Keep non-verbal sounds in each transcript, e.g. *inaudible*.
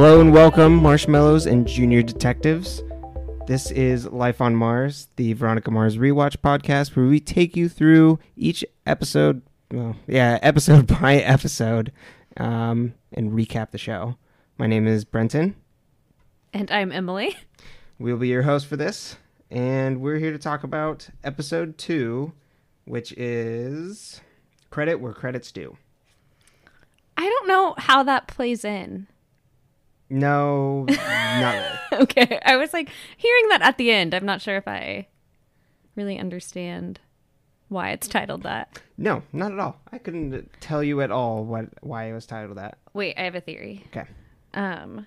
Hello and welcome, marshmallows and junior detectives. This is Life on Mars, the Veronica Mars rewatch podcast, where we take you through each episode, well, yeah, *laughs* episode by episode, um, and recap the show. My name is Brenton. And I'm Emily. We'll be your host for this, and we're here to talk about episode two, which is credit where credit's due. I don't know how that plays in. No, not really. *laughs* okay. I was like hearing that at the end. I'm not sure if I really understand why it's titled that. No, not at all. I couldn't tell you at all what why it was titled that. Wait, I have a theory. Okay. Um,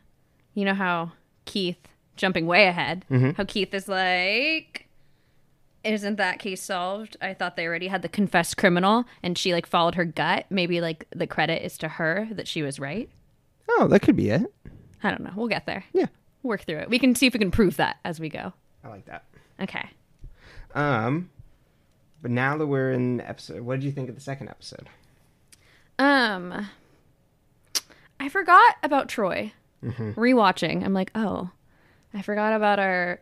you know how Keith jumping way ahead, Mhm. how Keith is like isn't that case solved? I thought they already had the confessed criminal and she like followed her gut. Maybe like the credit is to her that she was right. Oh, that could be it. I don't know. We'll get there. Yeah, Work through it. We can see if we can prove that as we go. I like that. Okay. Um, but now that we're in episode, what did you think of the second episode? Um, I forgot about Troy. Mm-hmm. Rewatching, I'm like, oh, I forgot about our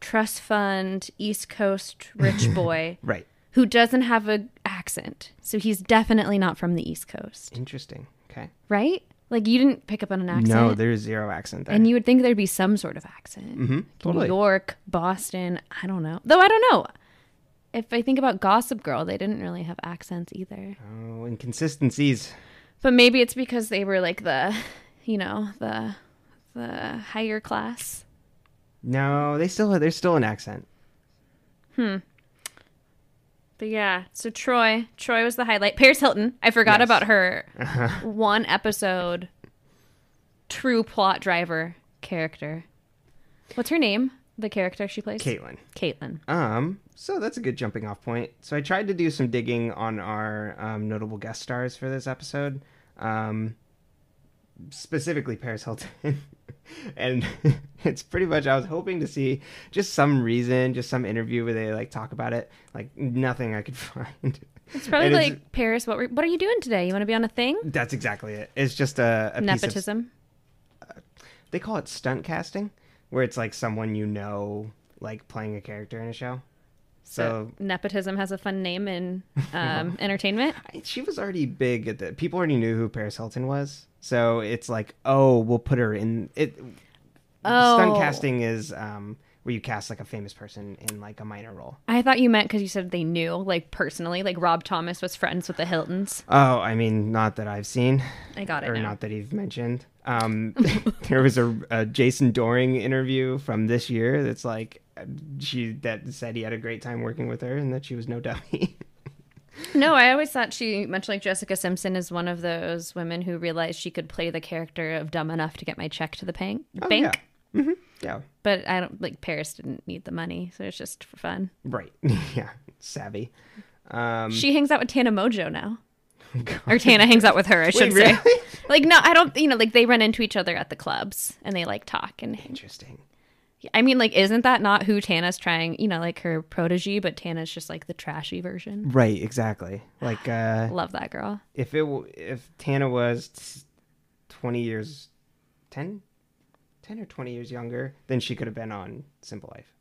trust fund East Coast rich *laughs* boy Right. who doesn't have a accent. So he's definitely not from the East Coast, Interesting. Okay. right? Like you didn't pick up on an accent. No, there's zero accent there. and you would think there'd be some sort of accent. mm-hmm, totally. New York, Boston, I don't know. Though I don't know. If I think about Gossip Girl, they didn't really have accents either. Oh, inconsistencies. But maybe it's because they were like the, *laughs* you know, the the higher class. No, they still there's still an accent. But yeah, so Troy, Troy was the highlight. Paris Hilton, I forgot Yes. about her *laughs* one episode true plot driver character. What's her name? The character she plays? Caitlin. Caitlin. Um, so that's a good jumping off point. So I tried to do some digging on our um, notable guest stars for this episode, um, specifically Paris Hilton, *laughs* and *laughs* it's pretty much I was hoping to see just some reason, just some interview where they like talk about it. Like nothing I could *laughs* find. It's probably it's- like Paris. What were, what are you doing today? You want to be on a thing? That's exactly it. It's just a, a piece of Nepotism. they call it stunt casting, where it's like someone you know like playing a character in a show. So, So nepotism has a fun name in um, entertainment. She was already big at the people already knew who Paris Hilton was. So it's like, oh, we'll put her in it. Oh. Stunt casting is um, where you cast like a famous person in like a minor role. I thought you meant because you said they knew, like personally, like Rob Thomas was friends with the Hiltons. Oh, I mean, not that I've seen, I got it or now. not that you've mentioned. Um, *laughs* *laughs* there was a, a Jason Dohring interview from this year that's like she that said he had a great time working with her and that she was no dummy. *laughs* No, I always thought she, much like Jessica Simpson, is one of those women who realized she could play the character of dumb enough to get my check to the bank. Oh, bank. yeah. hmm Yeah, But I don't like Paris didn't need the money, so it's just for fun. right. *laughs* yeah, savvy. Um, She hangs out with Tana Mongeau now, God. or Tana hangs out with her. I *laughs* should Wait, say. really? Like no, I don't. You know, like they run into each other at the clubs and they like talk and. Interesting. I mean, like, isn't that not who Tana's trying? You know, like her protege, but Tana's just like the trashy version. Right, exactly. Like uh Love that girl. if it w- if Tana was t- 20 years 10 10 or 20 years younger, then she could have been on Simple Life.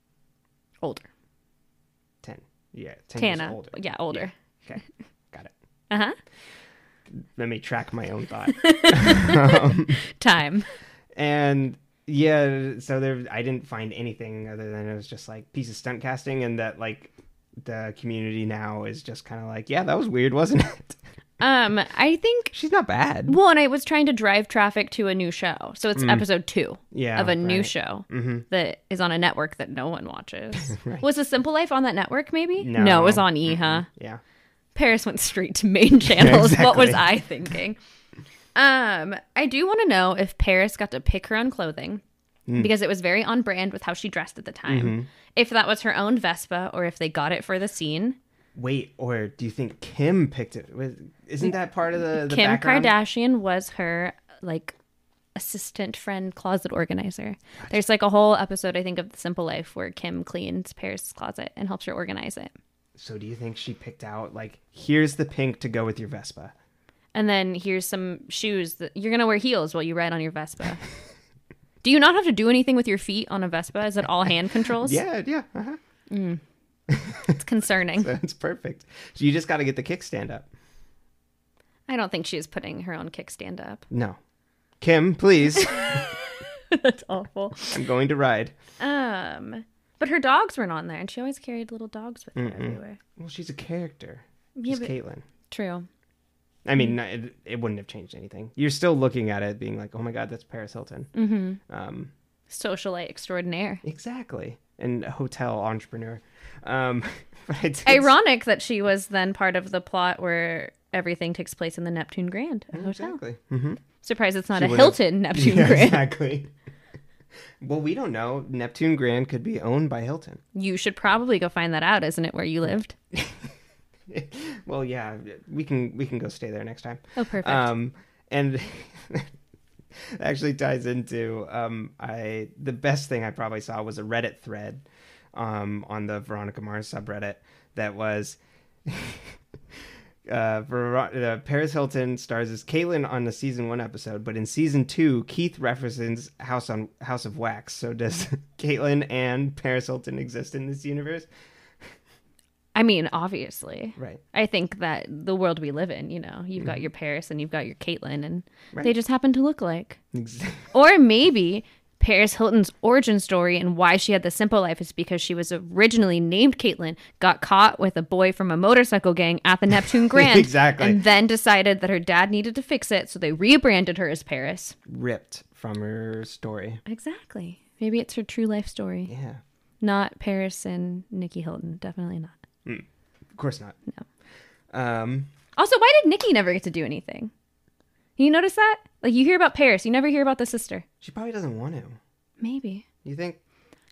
Older. 10. Yeah, 10 years Tana. older. Yeah, older. Okay. Got it. Uh huh. Let me track my own thought. *laughs* *laughs* um, Time. and yeah, so there I didn't find anything other than it was just like piece of stunt casting and that like the community now is just kind of like, yeah, that was weird, wasn't it? *laughs* Um, I think. She's not bad. Well, and I was trying to drive traffic to a new show, so it's episode two Mm. Yeah. of a new show Mm-hmm. that is on a network that no one watches. *laughs* Right. Was a Simple Life on that network? Maybe. No. it was on E, huh? Yeah. Paris went straight to main *laughs* channels. What was I thinking? Um, I do want to know if Paris got to pick her own clothing Hmm. because it was very on brand with how she dressed at the time. Mm-hmm. If that was her own Vespa or if they got it for the scene. Wait, or do you think Kim picked it? Isn't that part of the, the Kim background? Kardashian was her like assistant friend closet organizer. There's like a whole episode I think of The Simple Life where Kim cleans Paris' closet and helps her organize it. So do you think she picked out like here's the pink to go with your Vespa? And then here's some shoes that you're gonna wear heels while you ride on your Vespa. *laughs* Do you not have to do anything with your feet on a Vespa? Is it all hand controls? *laughs* Yeah, yeah. Uh-huh. *laughs* It's concerning. That's perfect. So you just got to get the kickstand up. I don't think she is putting her own kickstand up. No. Kim, please. That's awful. I'm going to ride. Um, but her dogs weren't on there, and she always carried little dogs with her everywhere. Well, she's a character. Yeah, She's but- Caitlin. True. I mean, it, it wouldn't have changed anything. You're still looking at it being like, oh my God, that's Paris Hilton. Mm-hmm. Um, Socialite extraordinaire. exactly. And a hotel entrepreneur. Um, *laughs* Ironic that she was then part of the plot where everything takes place in the Neptune Grand a hotel. Exactly. hmm Surprised it's not She a Hilton Neptune *laughs* Yeah, Grand. exactly. well, we don't know. Neptune Grand could be owned by Hilton. You should probably go find that out, isn't it? Where you lived? *laughs* *laughs* well, yeah, we can we can go stay there next time. Oh, perfect. Um, and *laughs* actually ties into um, I the best thing I probably saw was a Reddit thread um, on the Veronica Mars subreddit that was. *laughs* Uh, Ver- uh, Paris Hilton stars as Caitlin on the season one episode, but in season two, Keith references House on House of Wax. So does Caitlin and Paris Hilton exist in this universe? I mean, obviously. Right. I think that the world we live in, you know, you've got mm-hmm. your Paris and you've got your Caitlyn, and they just happen to look like. Ex- *laughs* Or maybe Paris Hilton's origin story and why she had the simple life is because she was originally named Caitlyn, got caught with a boy from a motorcycle gang at the Neptune *laughs* Grand, Exactly. and then decided that her dad needed to fix it, so they rebranded her as Paris. ripped from her story. Exactly. Maybe it's her true life story, Yeah. not Paris and Nikki Hilton. Definitely not. Of course not. No. Um, Also, why did Nikki never get to do anything? You notice that? Like you hear about Paris, you never hear about the sister. she probably doesn't want to. Maybe. You think?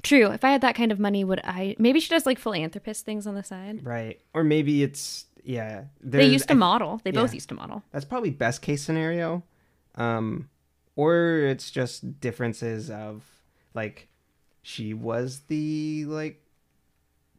True. If I had that kind of money, would I? Maybe she does like philanthropist things on the side. Right. Or maybe it's yeah. They used to I- model. They both used to model. That's probably best case scenario. Um, or it's just differences of like she was the like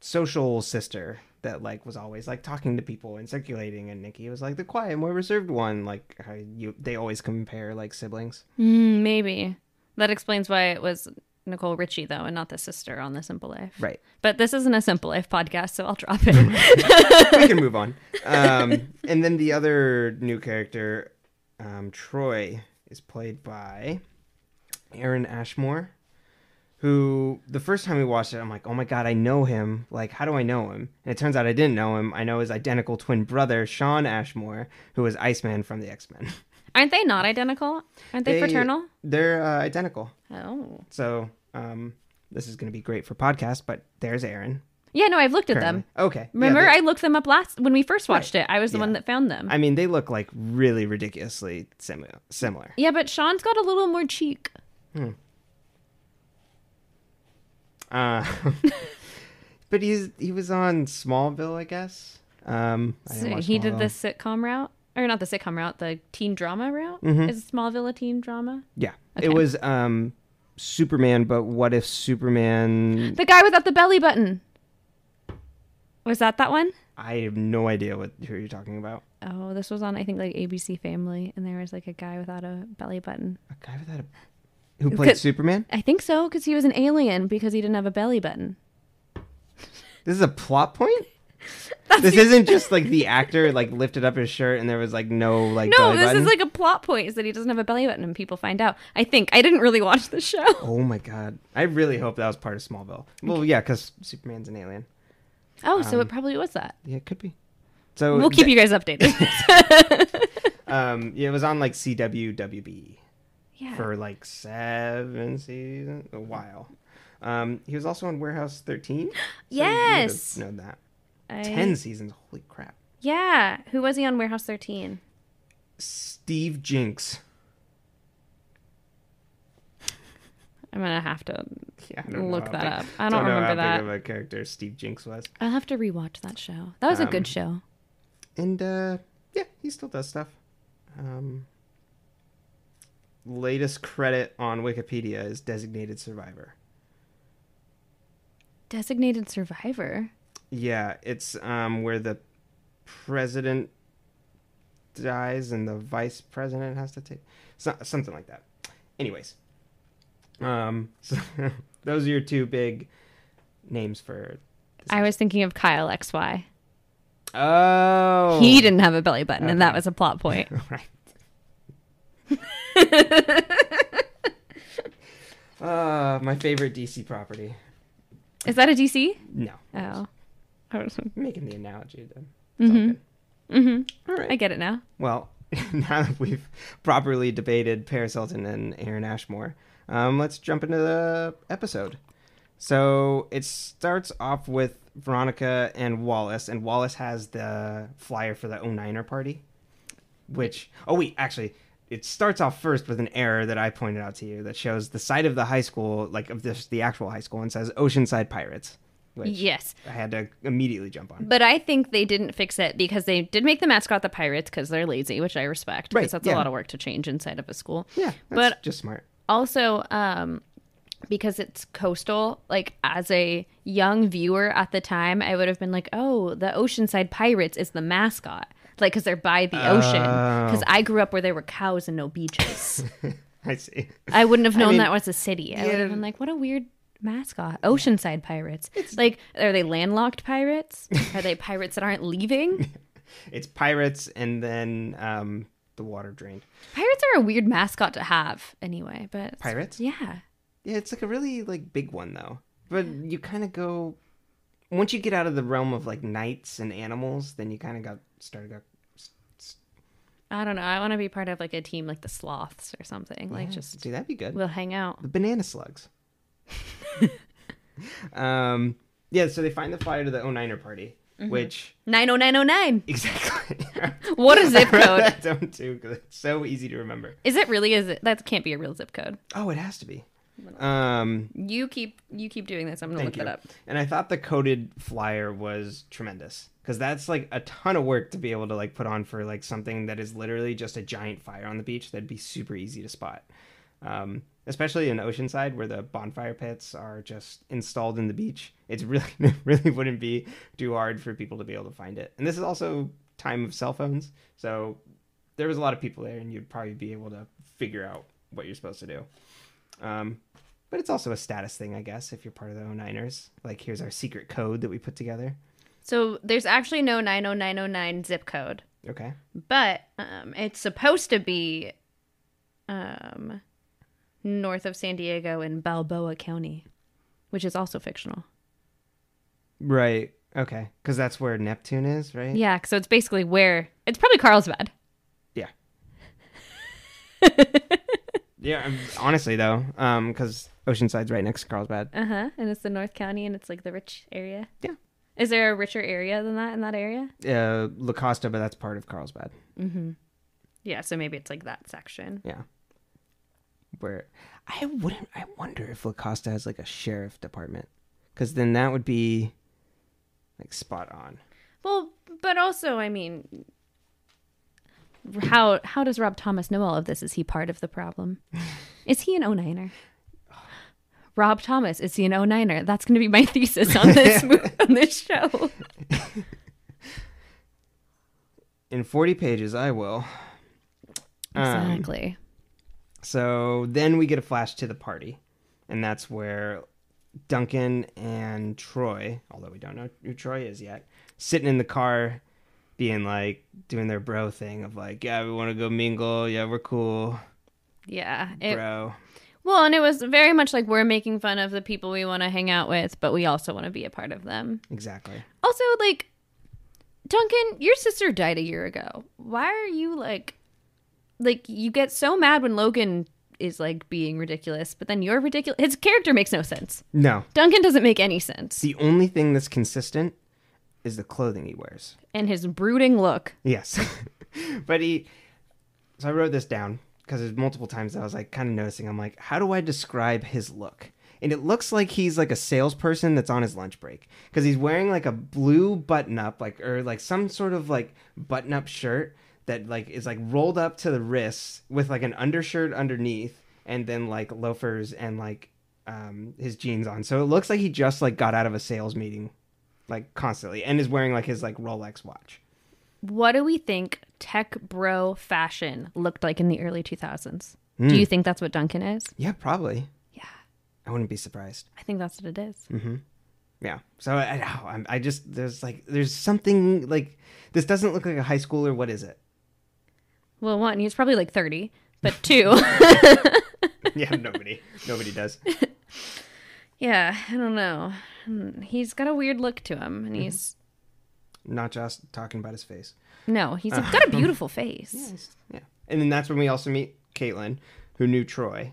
social sister that like was always like talking to people and circulating and Nikki was like the quiet more reserved one. Like how you they always compare like siblings. Mm, maybe. That explains why it was Nicole Richie though, and not the sister on The Simple Life. right. But this isn't a Simple Life podcast, so I'll drop it. *laughs* we can move on. *laughs* Um and then the other new character um Troy is played by Aaron Ashmore who the first time we watched it, I'm like, oh my god, I know him. Like, how do I know him? And it turns out I didn't know him. I know his identical twin brother, Shawn Ashmore, who was Iceman from the X Men. *laughs* Aren't they not identical? Aren't they, fraternal? They're uh, identical. Oh, So um, this is going to be great for podcast. But there's Aaron. yeah. No, I've looked at them. currently. Okay. Yeah, Remember, they- I looked them up last when we first watched it. I was the Yeah. one that found them. I mean, they look like really ridiculously similar. Similar. yeah, but Sean's got a little more cheek. Uh, *laughs* but he's he was on Smallville, I guess. Um, I didn't So watch he did the sitcom route, or not the sitcom route, the teen drama route. Mhm. Is Smallville a teen drama? Yeah, Okay. it was um Superman, but what if Superman? The guy without the belly button. Was that that one? I have no idea what who you're talking about. Oh, this was on I think like ABC Family, and there was like a guy without a belly button. A guy without a who played Superman. I think so because he was an alien because he didn't have a belly button. This is a plot point. *laughs* this isn't just like the actor like lifted up his shirt and there was like no like No, this button. is like a plot point is that he doesn't have a belly button and people find out. I think I didn't really watch the show. *laughs* Oh my god! I really hope that was part of Smallville. Well, yeah, because Superman's an alien. Oh, so Um, it probably was that. Yeah, it could be. So We'll keep you guys updated. *laughs* Um, yeah, it was on like CW WB yeah. for like seven seasons, a while. Um, he was also on Warehouse 13. so Yes. known that. I- Ten seasons. Holy crap! Yeah. Who was he on Warehouse 13? Steve Jinks. I'm gonna have to. Yeah, know Look that big- up. I don't know remember that. big of a character Steve Jinks was. I'll have to rewatch that show. That was a Um, good show. And uh, yeah, he still does stuff. Um, latest credit on Wikipedia is designated survivor. Designated Survivor. Yeah, it's um where the president dies and the vice president has to take so, something like that. Anyways, Um, so *laughs* those are your two big names for. I was thinking of Kyle XY. Oh, He didn't have a belly button, and that was a plot point. *laughs* right. *laughs* uh, my favorite DC property. Is that a DC? No, Oh. I was- making the analogy. Then. Mhm. Mm-hmm. All right. I get it now. Well, *laughs* now that we've properly debated Paris Hilton and Aaron Ashmore, um, let's jump into the episode. So it starts off with Veronica and Wallace, and Wallace has the flyer for the 09er party. Which, oh, wait, actually, it starts off first with an error that I pointed out to you that shows the site of the high school, like of this, the actual high school, and says Oceanside Pirates, which Yes. I had to immediately jump on. But I think they didn't fix it because they did make the mascot the pirates because they're lazy, which I respect. Because Right, that's yeah. a lot of work to change inside of a school. Yeah, But- just smart. Also, um, because it's coastal, like as a young viewer at the time, I would have been like, oh, the Oceanside Pirates is the mascot. Like, because they're by the ocean. Oh. Because I grew up where there were cows and no beaches. *laughs* I see. I wouldn't have known mean, that was a city. I would have been like, what a weird mascot. Oceanside Pirates. like, are they landlocked pirates? are they pirates that aren't leaving? *laughs* It's pirates and then um, the water drained. Pirates are a weird mascot to have anyway, but Pirates? Yeah. Yeah, it's like a really like big one though. But you kind of go once you get out of the realm of like knights and animals, then you kind of got started got I don't know. I want to be part of like a team like the sloths or something. Like just See, that'd be good. we'll hang out. The banana slugs. *laughs* um, yeah, so they find the flyer to the 09er party, Mm-hmm. which 90909. *laughs* exactly. *laughs* What a zip I code. that down too because it's so easy to remember. Is it really is it that can't be a real zip code. Oh, it has to be. Um, You keep you keep doing this. I'm going to look you. that up. And I thought the coded flyer was tremendous because that's like a ton of work to be able to like put on for like something that is literally just a giant fire on the beach that'd be super easy to spot. Um, especially in Oceanside where the bonfire pits are just installed in the beach. It's *laughs* really really wouldn't be too hard for people to be able to find it. And this is also time of cell phones, so there was a lot of people there, and you'd probably be able to figure out what you're supposed to do. Um, but it's also a status thing, I guess, if you're part of the 09ers. Like, here's our secret code that we put together. So there's actually no 90909 zip code, Okay. but um, it's supposed to be um, north of San Diego in Balboa County, which is also fictional. Right. Okay. Because that's where Neptune is, right? Yeah, so it's basically where it's probably Carlsbad. Yeah. *laughs* yeah. um, Honestly, though, because Oceanside's right next to Carlsbad. Uh huh. And it's the North County, and it's like the rich area. Yeah. Is there a richer area than that in that area? Uh, La Costa, but that's part of Carlsbad. Mm-hmm. Yeah, so maybe it's like that section. Yeah. Where I wouldn't. I wonder if La Costa has like a sheriff department, because then that would be like spot on. Well, but also, I mean, how how does Rob Thomas know all of this? Is he part of the problem? *laughs* Is he an 09er? Rob Thomas is he an 09er? That's going to be my *laughs* thesis on this *laughs* mo- on this show. In forty pages, I will. Um, Exactly. So then we get a flash to the party, and that's where Duncan and Troy, although we don't know who Troy is yet, sitting in the car, being like doing their bro thing of like, yeah, we want to go mingle, yeah, we're cool, yeah. It, bro. Well, and it was very much like we're making fun of the people we want to hang out with, but we also want to be a part of them. Exactly. Also, like, Duncan, your sister died a year ago. Why are you like, like, you get so mad when Logan is like being ridiculous, but then you're ridiculous. His character makes no sense. No, Duncan doesn't make any sense. the only thing that's consistent is the clothing he wears. And his brooding look. Yes. *laughs* but he. So I wrote this down because there's multiple times that I was like kind of noticing. I'm like, how do I describe his look? And it looks like he's like a salesperson that's on his lunch break because he's wearing like a blue button up, like or like some sort of like button up shirt that like is like rolled up to the wrists with like an undershirt underneath, and then like loafers and like um his jeans on. So it looks like he just like got out of a sales meeting, like constantly, and is wearing like his like Rolex watch. What do we think tech bro fashion looked like in the early 2000s? Hmm. Do you think that's what Duncan is? Yeah, probably. Yeah. I wouldn't be surprised. I think that's what it is. Mm-hmm. Yeah. So I, I, I'm- just there's like there's something like this doesn't look like a high schooler. What is it? Well, one, he's probably like 30, but *laughs* two, *laughs* yeah, nobody nobody does. *laughs* yeah, I don't know. Hmm, He's got a weird look to him, and he's Not just talking about his face. No, he's uh, got a um, beautiful face Yes. Yeah. And then that's when we also meet Caitlin, who knew Troy.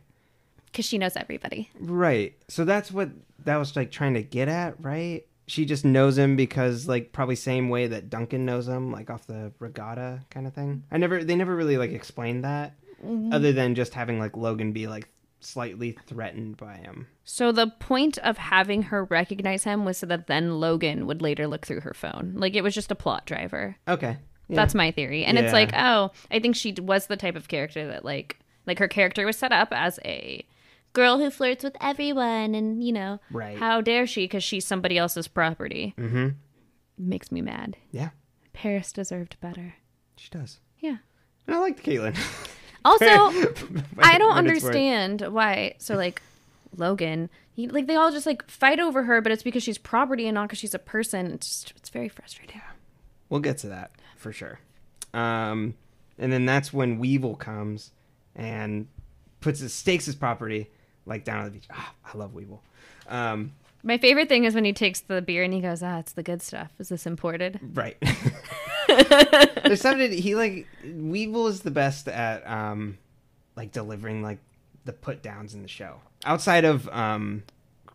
because she knows everybody. Right. So that's what that was like trying to get at, right? She just knows him because like probably same way that Duncan knows him, like off the regatta kind of thing. I never they never really like explained that mm-hmm. other than just having like Logan be like slightly threatened by him. So the point of having her recognize him was so that then Logan would later look through her phone. Like it was just a plot driver. Okay. Yeah. That's my theory. And it's like, oh, I think she was the type of character that like like her character was set up as a girl who flirts with everyone and, you know, Right. how dare she cuz she's somebody else's property. Mhm. Makes me mad. Yeah. Paris deserved better. She does. Yeah. And I liked Caitlin. *laughs* Also, *laughs* I don't understand why. So like Logan, he, like they all just like fight over her, but it's because she's property and not because she's a person. It's just it's very frustrating. We'll get to that for sure. Um, and then that's when Weevil comes and puts his stakes his property like down on the beach. Ah, I love Weevil. Um, My favorite thing is when he takes the beer and he goes, "Ah, it's the good stuff. Is this imported?" right. *laughs* There's something he like. Weevil is the best at um, like delivering like the put downs in the show outside of um,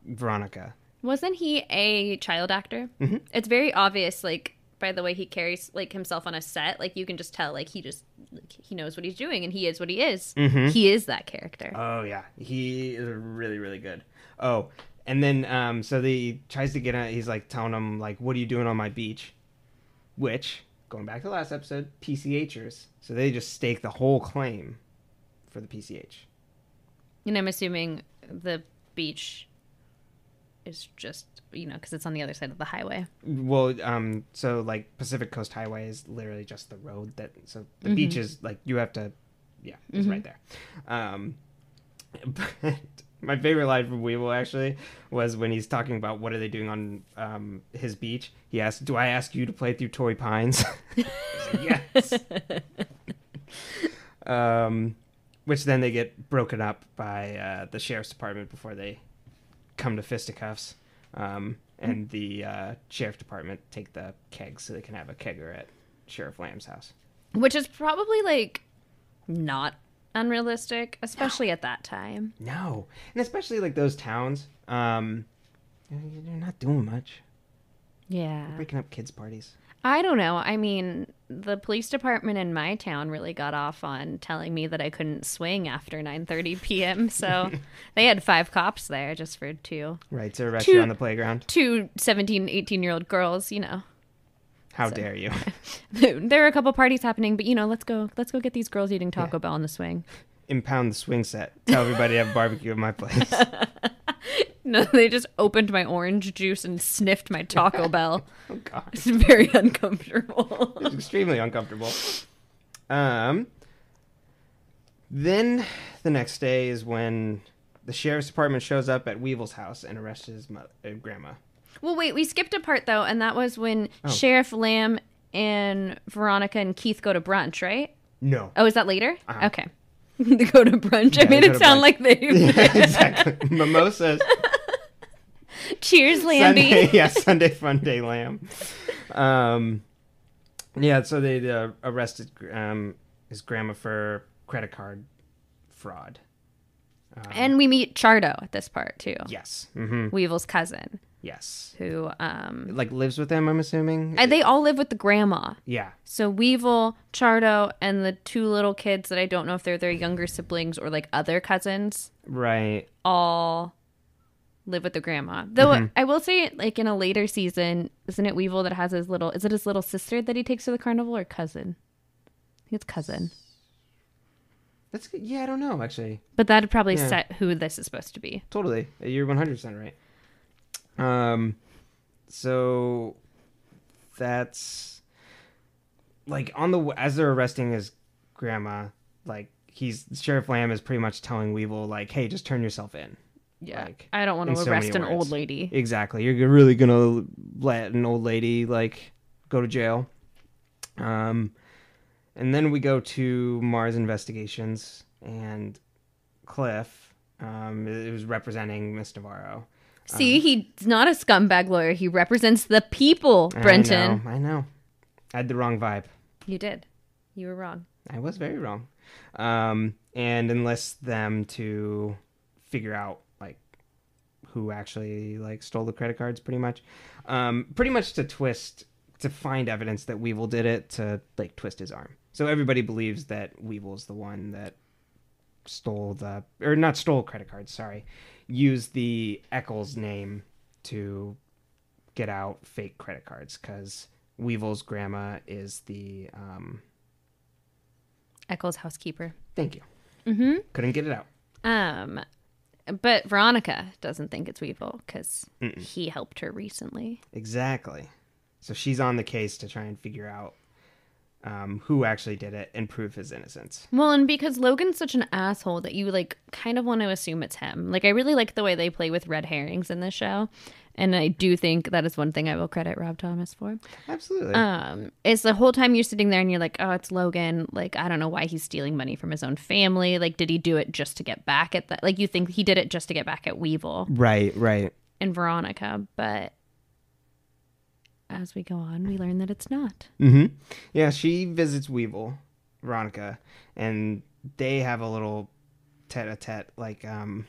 Veronica. Wasn't he a child actor? Mm-hmm. It's very obvious, like by the way he carries like himself on a set. Like you can just tell, like he just like, he knows what he's doing and he is what he is. Mm-hmm. He is that character. Oh yeah, he is really really good. Oh, and then um, so he tries to get on. He's like telling him like, "What are you doing on my beach?" Which going back to the last episode, PCHers. So they just stake the whole claim for the PCH. And I'm assuming the beach is just you know because it's on the other side of the highway. Well, um, so like Pacific Coast Highway is literally just the road that. So the beach is like you have to, yeah, it's right there. Um, *laughs* but my favorite line from Weevil actually was when he's talking about what are they doing on um, his beach. He asked, "Do I ask you to play through Torrey Pines?" *laughs* Yes. *laughs* um, which then they get broken up by uh, the sheriff's department before they come to fisticuffs. Um, and the uh, sheriff department take the kegs so they can have a kegger at Sheriff Lamb's house. which is probably like not unrealistic, especially at that time. *gasps* No, and especially like those towns, um, they're not doing much. Yeah. Breaking up kids' parties. I don't know. I mean, the police department in my town really got off on telling me that I couldn't swing after 9:30 p.m. *laughs* So they had five cops there just for two Right, to arrest Two- you on the playground. two 17, 18-year-old girls, you know. How dare you? *laughs* there are a couple parties happening, but you know, let's go let's go get these girls eating Taco Bell on the swing. Impound the swing set. Tell everybody to have barbecue at my place. *laughs* No, they just opened my orange juice and sniffed my Taco *laughs* Bell. oh God, It's very uncomfortable. it's extremely uncomfortable. Um. Then the next day is when the sheriff's department shows up at Weevil's house and arrests his mother, uh, grandma. Well, wait, we skipped a part though, and that was when Oh. Sheriff Lamb and Veronica and Keith go to brunch, right? No. Oh, is that later? Uh-huh. Okay. *laughs* they go to brunch. Yeah, I made it sound brunch. like they. *laughs* Yeah, *laughs* exactly. Mimosas. Cheers, Lambie. Sunday, yeah, Sunday fun day lamb. Um, yeah, so they uh, arrested um, his grandma for credit card fraud. Um, And we meet Chardo at this part too. yes, hmm Weevil's cousin, yes, who um, like lives with them. I'm assuming. and they all live with the grandma. yeah, So Weevil, Chardo, and the two little kids that I don't know if they're their younger siblings or like other cousins right. all live with the grandma. Though Mm-hmm. I will say, like in a later season, isn't it Weevil that has his little? Is it his little sister that he takes to the carnival or cousin? I think it's cousin. That's good. Yeah, I don't know actually. But that'd probably Yeah. set who this is supposed to be. Totally, you're 100 percent right. Um, so that's like on the as they're arresting his grandma, like he's Sheriff Lamb is pretty much telling Weevil like, "Hey, just turn yourself in." Yeah. Like, I don't want to arrest an old lady. Exactly. You're really gonna let an old lady like go to jail. Um, and then we go to Mars Investigations and Cliff. Um, it was representing Miss Navarro. See, he's not a scumbag lawyer. He represents the people, Brenton. I know. I know. I had the wrong vibe. You did. You were wrong. I was very wrong. Um, and enlist them to figure out like who actually like stole the credit cards, pretty much. Um, pretty much to twist to find evidence that Weevil did it to like twist his arm. So everybody believes that Weevil's the one that stole the or not stole credit cards. Sorry, used the Echolls name to get out fake credit cards because Weevil's grandma is the um, Echolls housekeeper. Thank you. Mm-hmm. Couldn't get it out. Um, but Veronica doesn't think it's Weevil because he helped her recently. Exactly. So she's on the case to try and figure out um, who actually did it and prove his innocence. Well, and because Logan's such an asshole that you like kind of want to assume it's him. Like I really like the way they play with red herrings in this show. And I do think that is one thing I will credit Rob Thomas for. Absolutely. Um, it's the whole time you're sitting there and you're like, oh, it's Logan. Like, I don't know why he's stealing money from his own family. Like, did he do it just to get back at that? Like, you think he did it just to get back at Weevil right, right. and Veronica, but as we go on, we learn that it's not. Mm-hmm. Yeah, she visits Weevil, Veronica, and they have a little tete-a-tete, like, um,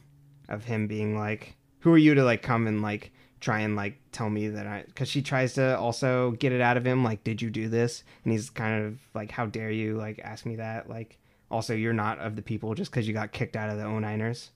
of him being like, who are you to, like, come and, like, try and, like, tell me that I... Because she tries to also get it out of him, like, did you do this? And he's kind of like, how dare you, like, ask me that? Like, also, you're not of the people just because you got kicked out of the 09ers.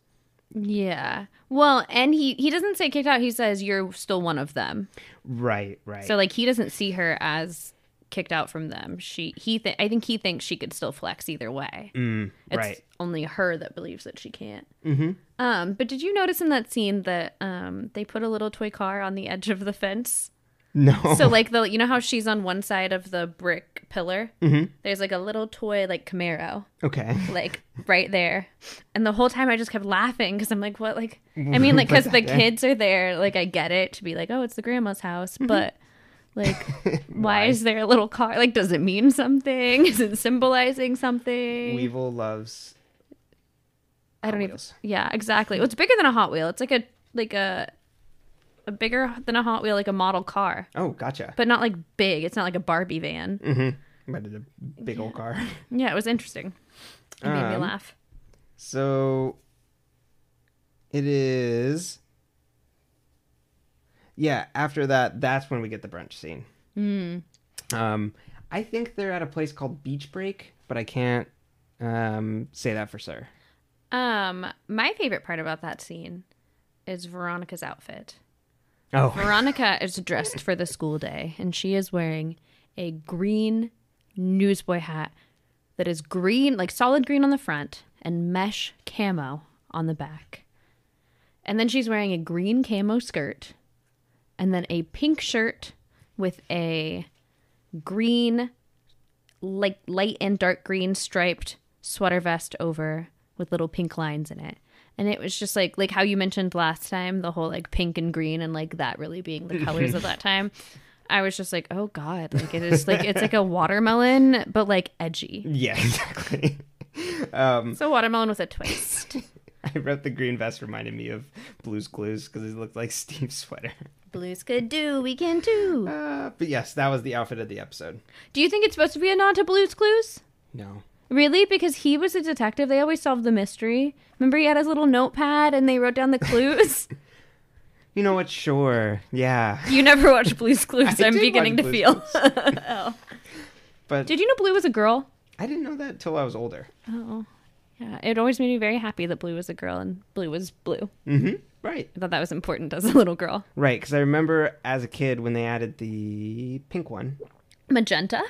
Yeah. Well, and he he doesn't say kicked out. He says you're still one of them. Right, right. So like he doesn't see her as kicked out from them. She he th- I think he thinks she could still flex either way. mm, It's right. only her that believes that she can't. Mm-hmm. Um, but did you notice in that scene that um they put a little toy car on the edge of the fence? No. So like *laughs* the you know how she's on one side of the brick pillar? Mhm. There's like a little toy like Camaro okay. *laughs* like right there. And the whole time I just kept laughing because I'm like, what? Like, I mean, like, *laughs* because the kids are there. Like, I get it to be like, oh, it's the grandma's house, but like, *laughs* why, is there a little car? Like, does it mean something? Is it symbolizing something? Weevil loves I don't even. Yeah, exactly. Well, it's bigger than a Hot Wheel. It's like a like a a bigger than a Hot Wheel, like a model car, Oh, gotcha. but not like big. It's not like a Barbie van. Mm-hmm. But it's a big old car. *laughs* Yeah, it was interesting. It made me Um, laugh. So it is. Yeah, after that, that's when we get the brunch scene. Mm. Um, I think they're at a place called Beach Break, but I can't um, say that for sure. Um, my favorite part about that scene is Veronica's outfit. Oh, Veronica is dressed for the school day, and she is wearing a green newsboy hat that is green, like solid green on the front, and mesh camo on the back. And then she's wearing a green camo skirt, and then a pink shirt with a green, like light and dark green striped sweater vest over with little pink lines in it. And it was just like like how you mentioned last time, the whole like pink and green and like that really being the colors of that *laughs* time. I was just like, oh god, like it is like it's like a watermelon, but like edgy. yeah, *laughs* exactly. um, a watermelon with a twist. *laughs* I wrote the green vest reminded me of Blue's Clues because it looked like Steve's sweater. Blues could do, we can too. Uh, but yes, that was the outfit of the episode. Do you think it's supposed to be a nod to Blues Clues? No. Really? Because he was a detective. They always solved the mystery. Remember, he had his little notepad and they wrote down the *laughs* clues. You know what? Sure. Yeah. you never watched Blue's *laughs* Clues. I'm beginning to feel. Oh. *laughs* But Did you know Blue was a girl? I didn't know that till I was older. Oh, yeah. It always made me very happy that Blue was a girl and Blue was blue. Mm-hmm. Right. I thought that was important as a little girl. Right, because I remember as a kid when they added the pink one. Magenta.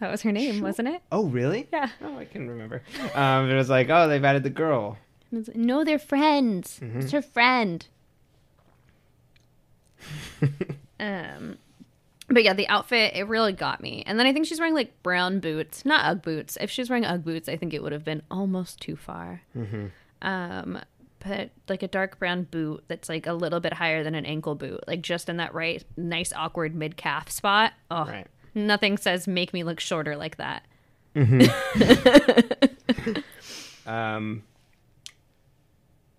That was her name, wasn't it? Oh, really? Yeah. Oh, I can remember. Um, it was like, oh, they've added the girl. No, they're friends. It's her friend. *laughs* um, but yeah, the outfit it really got me. And then I think she's wearing like brown boots, not UGG boots. If she was wearing UGG boots, I think it would have been almost too far. Um, put like a dark brown boot that's like a little bit higher than an ankle boot, like just in that right nice awkward mid calf spot. Oh, Right. Nothing says make me look shorter like that. *laughs* Um,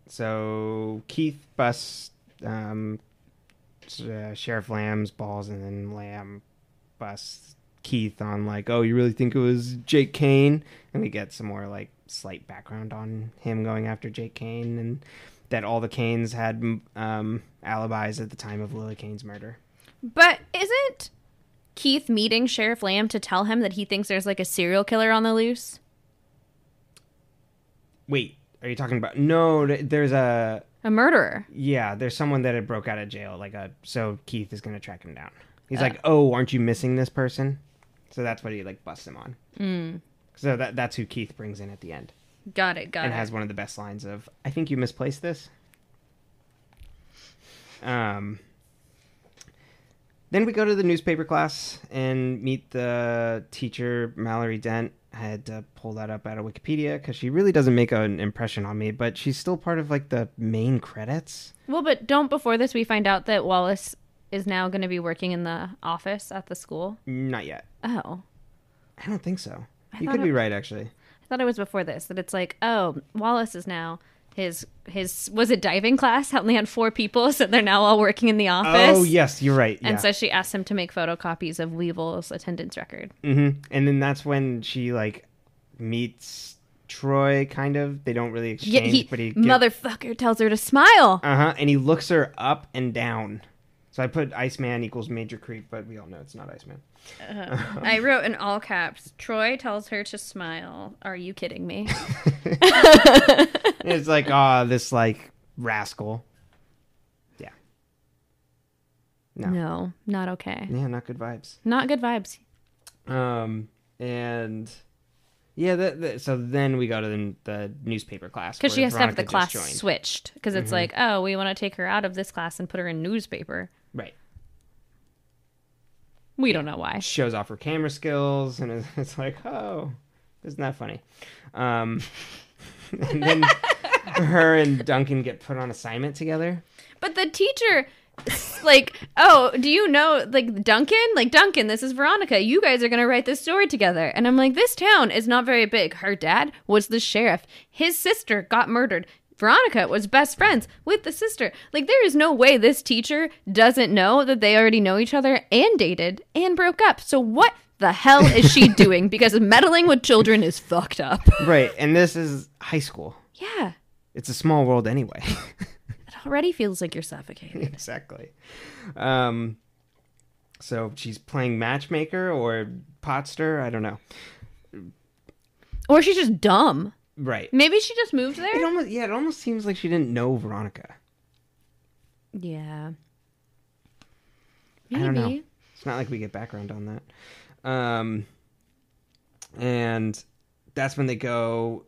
so Keith busts um, uh, Sheriff Lamb's balls, and then Lamb busts Keith on like, "Oh, you really think it was Jake Kane?" And we get some more like slight background on him going after Jake Kane, and that all the Kanes had um, alibis at the time of Lily Kane's murder. But isn't Keith meeting Sheriff Lamb to tell him that he thinks there's like a serial killer on the loose? Wait, are you talking about? No, there's a A murderer. Yeah, there's someone that had broke out of jail. Like a so Keith is gonna track him down. He's like, "Oh, aren't you missing this person?" So that's what he like busts him on. Mm. So that that's who Keith brings in at the end, Got it, got and it. And has one of the best lines of, "I think you misplaced this." Um. Then we go to the newspaper class and meet the teacher, Mallory Dent. I had to pull that up out of Wikipedia because she really doesn't make an impression on me, but she's still part of like the main credits. well, but don't before this we find out that Wallace is now going to be working in the office at the school. Not yet. Oh. I don't think so. you could it- be right, actually. I thought it was before this that it's like, oh, Wallace is now his his was it diving class? Only had four people, *laughs* so they're now all working in the office. Oh, yes, you're right. Yeah. And so she asked him to make photocopies of Weevil's attendance record. hmm And then that's when she like meets Troy. Kind of. They don't really exchange, Yeah, he, but he motherfucker tells her to smile. Uh huh. And he looks her up and down. So I put Iceman equals Major Creep, but we all know it's not Iceman. I wrote in all caps. Troy tells her to smile. Are you kidding me? *laughs* it's like, *laughs* ah, this like rascal. Yeah. No. no, not okay. Yeah, not good vibes. Not good vibes. Um, and yeah, that, that, so then we go to the, the newspaper class Because she has to have the class switched. Because it's like, oh, we want to take her out of this class and put her in newspaper. Right. We don't know why. shows off her camera skills, and it's, *laughs* it's like, oh, isn't that funny? Um, *laughs* and then her and Duncan get put on assignment together. But the teacher, like, oh, do you know, like, Duncan? Like, Duncan, this is Veronica. You guys are going to write this story together. And I'm like, this town is not very big. Her dad was the sheriff, his sister got murdered. Veronica was best friends with the sister. Like, there is no way this teacher doesn't know that they already know each other and dated and broke up. So, what the hell is she *laughs* doing? Because meddling with children is fucked up. Right, and this is high school. Yeah. It's a small world anyway. *laughs* It already feels like you're suffocating. *laughs* exactly. Um, so she's playing matchmaker or potster. I don't know. Or she's just dumb. Right. Maybe she just moved there. It there. almost yeah. It almost seems like she didn't know Veronica. Yeah. I Maybe. don't know. It's not like we get background on that. Um, and that's when they go.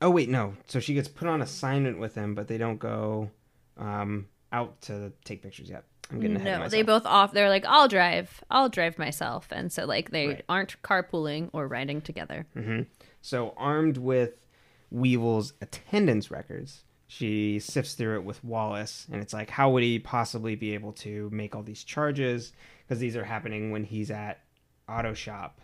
Oh wait, no. So she gets put on assignment with him, but they don't go um, out to take pictures yet. I'm getting ahead of No, myself. they both off. They're like, I'll drive. I'll drive myself, and so like they Right. aren't carpooling or riding together. So armed with Weevil's attendance records, she sifts through it with Wallace, and it's like, how would he possibly be able to make all these charges? Because these are happening when he's at auto shop,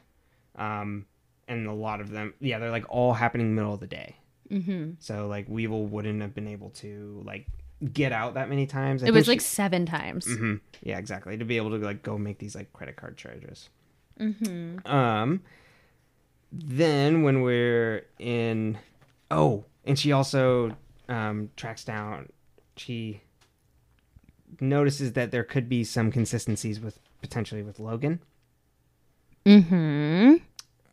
um, and a lot of them, yeah, they're like all happening in the middle of the day. Mm-hmm. So like Weevil wouldn't have been able to like get out that many times. I It was like she- seven times. Mhm. Yeah, exactly. To be able to like go make these like credit card charges. Mm-hmm. Um. Then when we're in, oh, and she also um, tracks down. She notices that there could be some consistencies with potentially with Logan. Mm-hmm.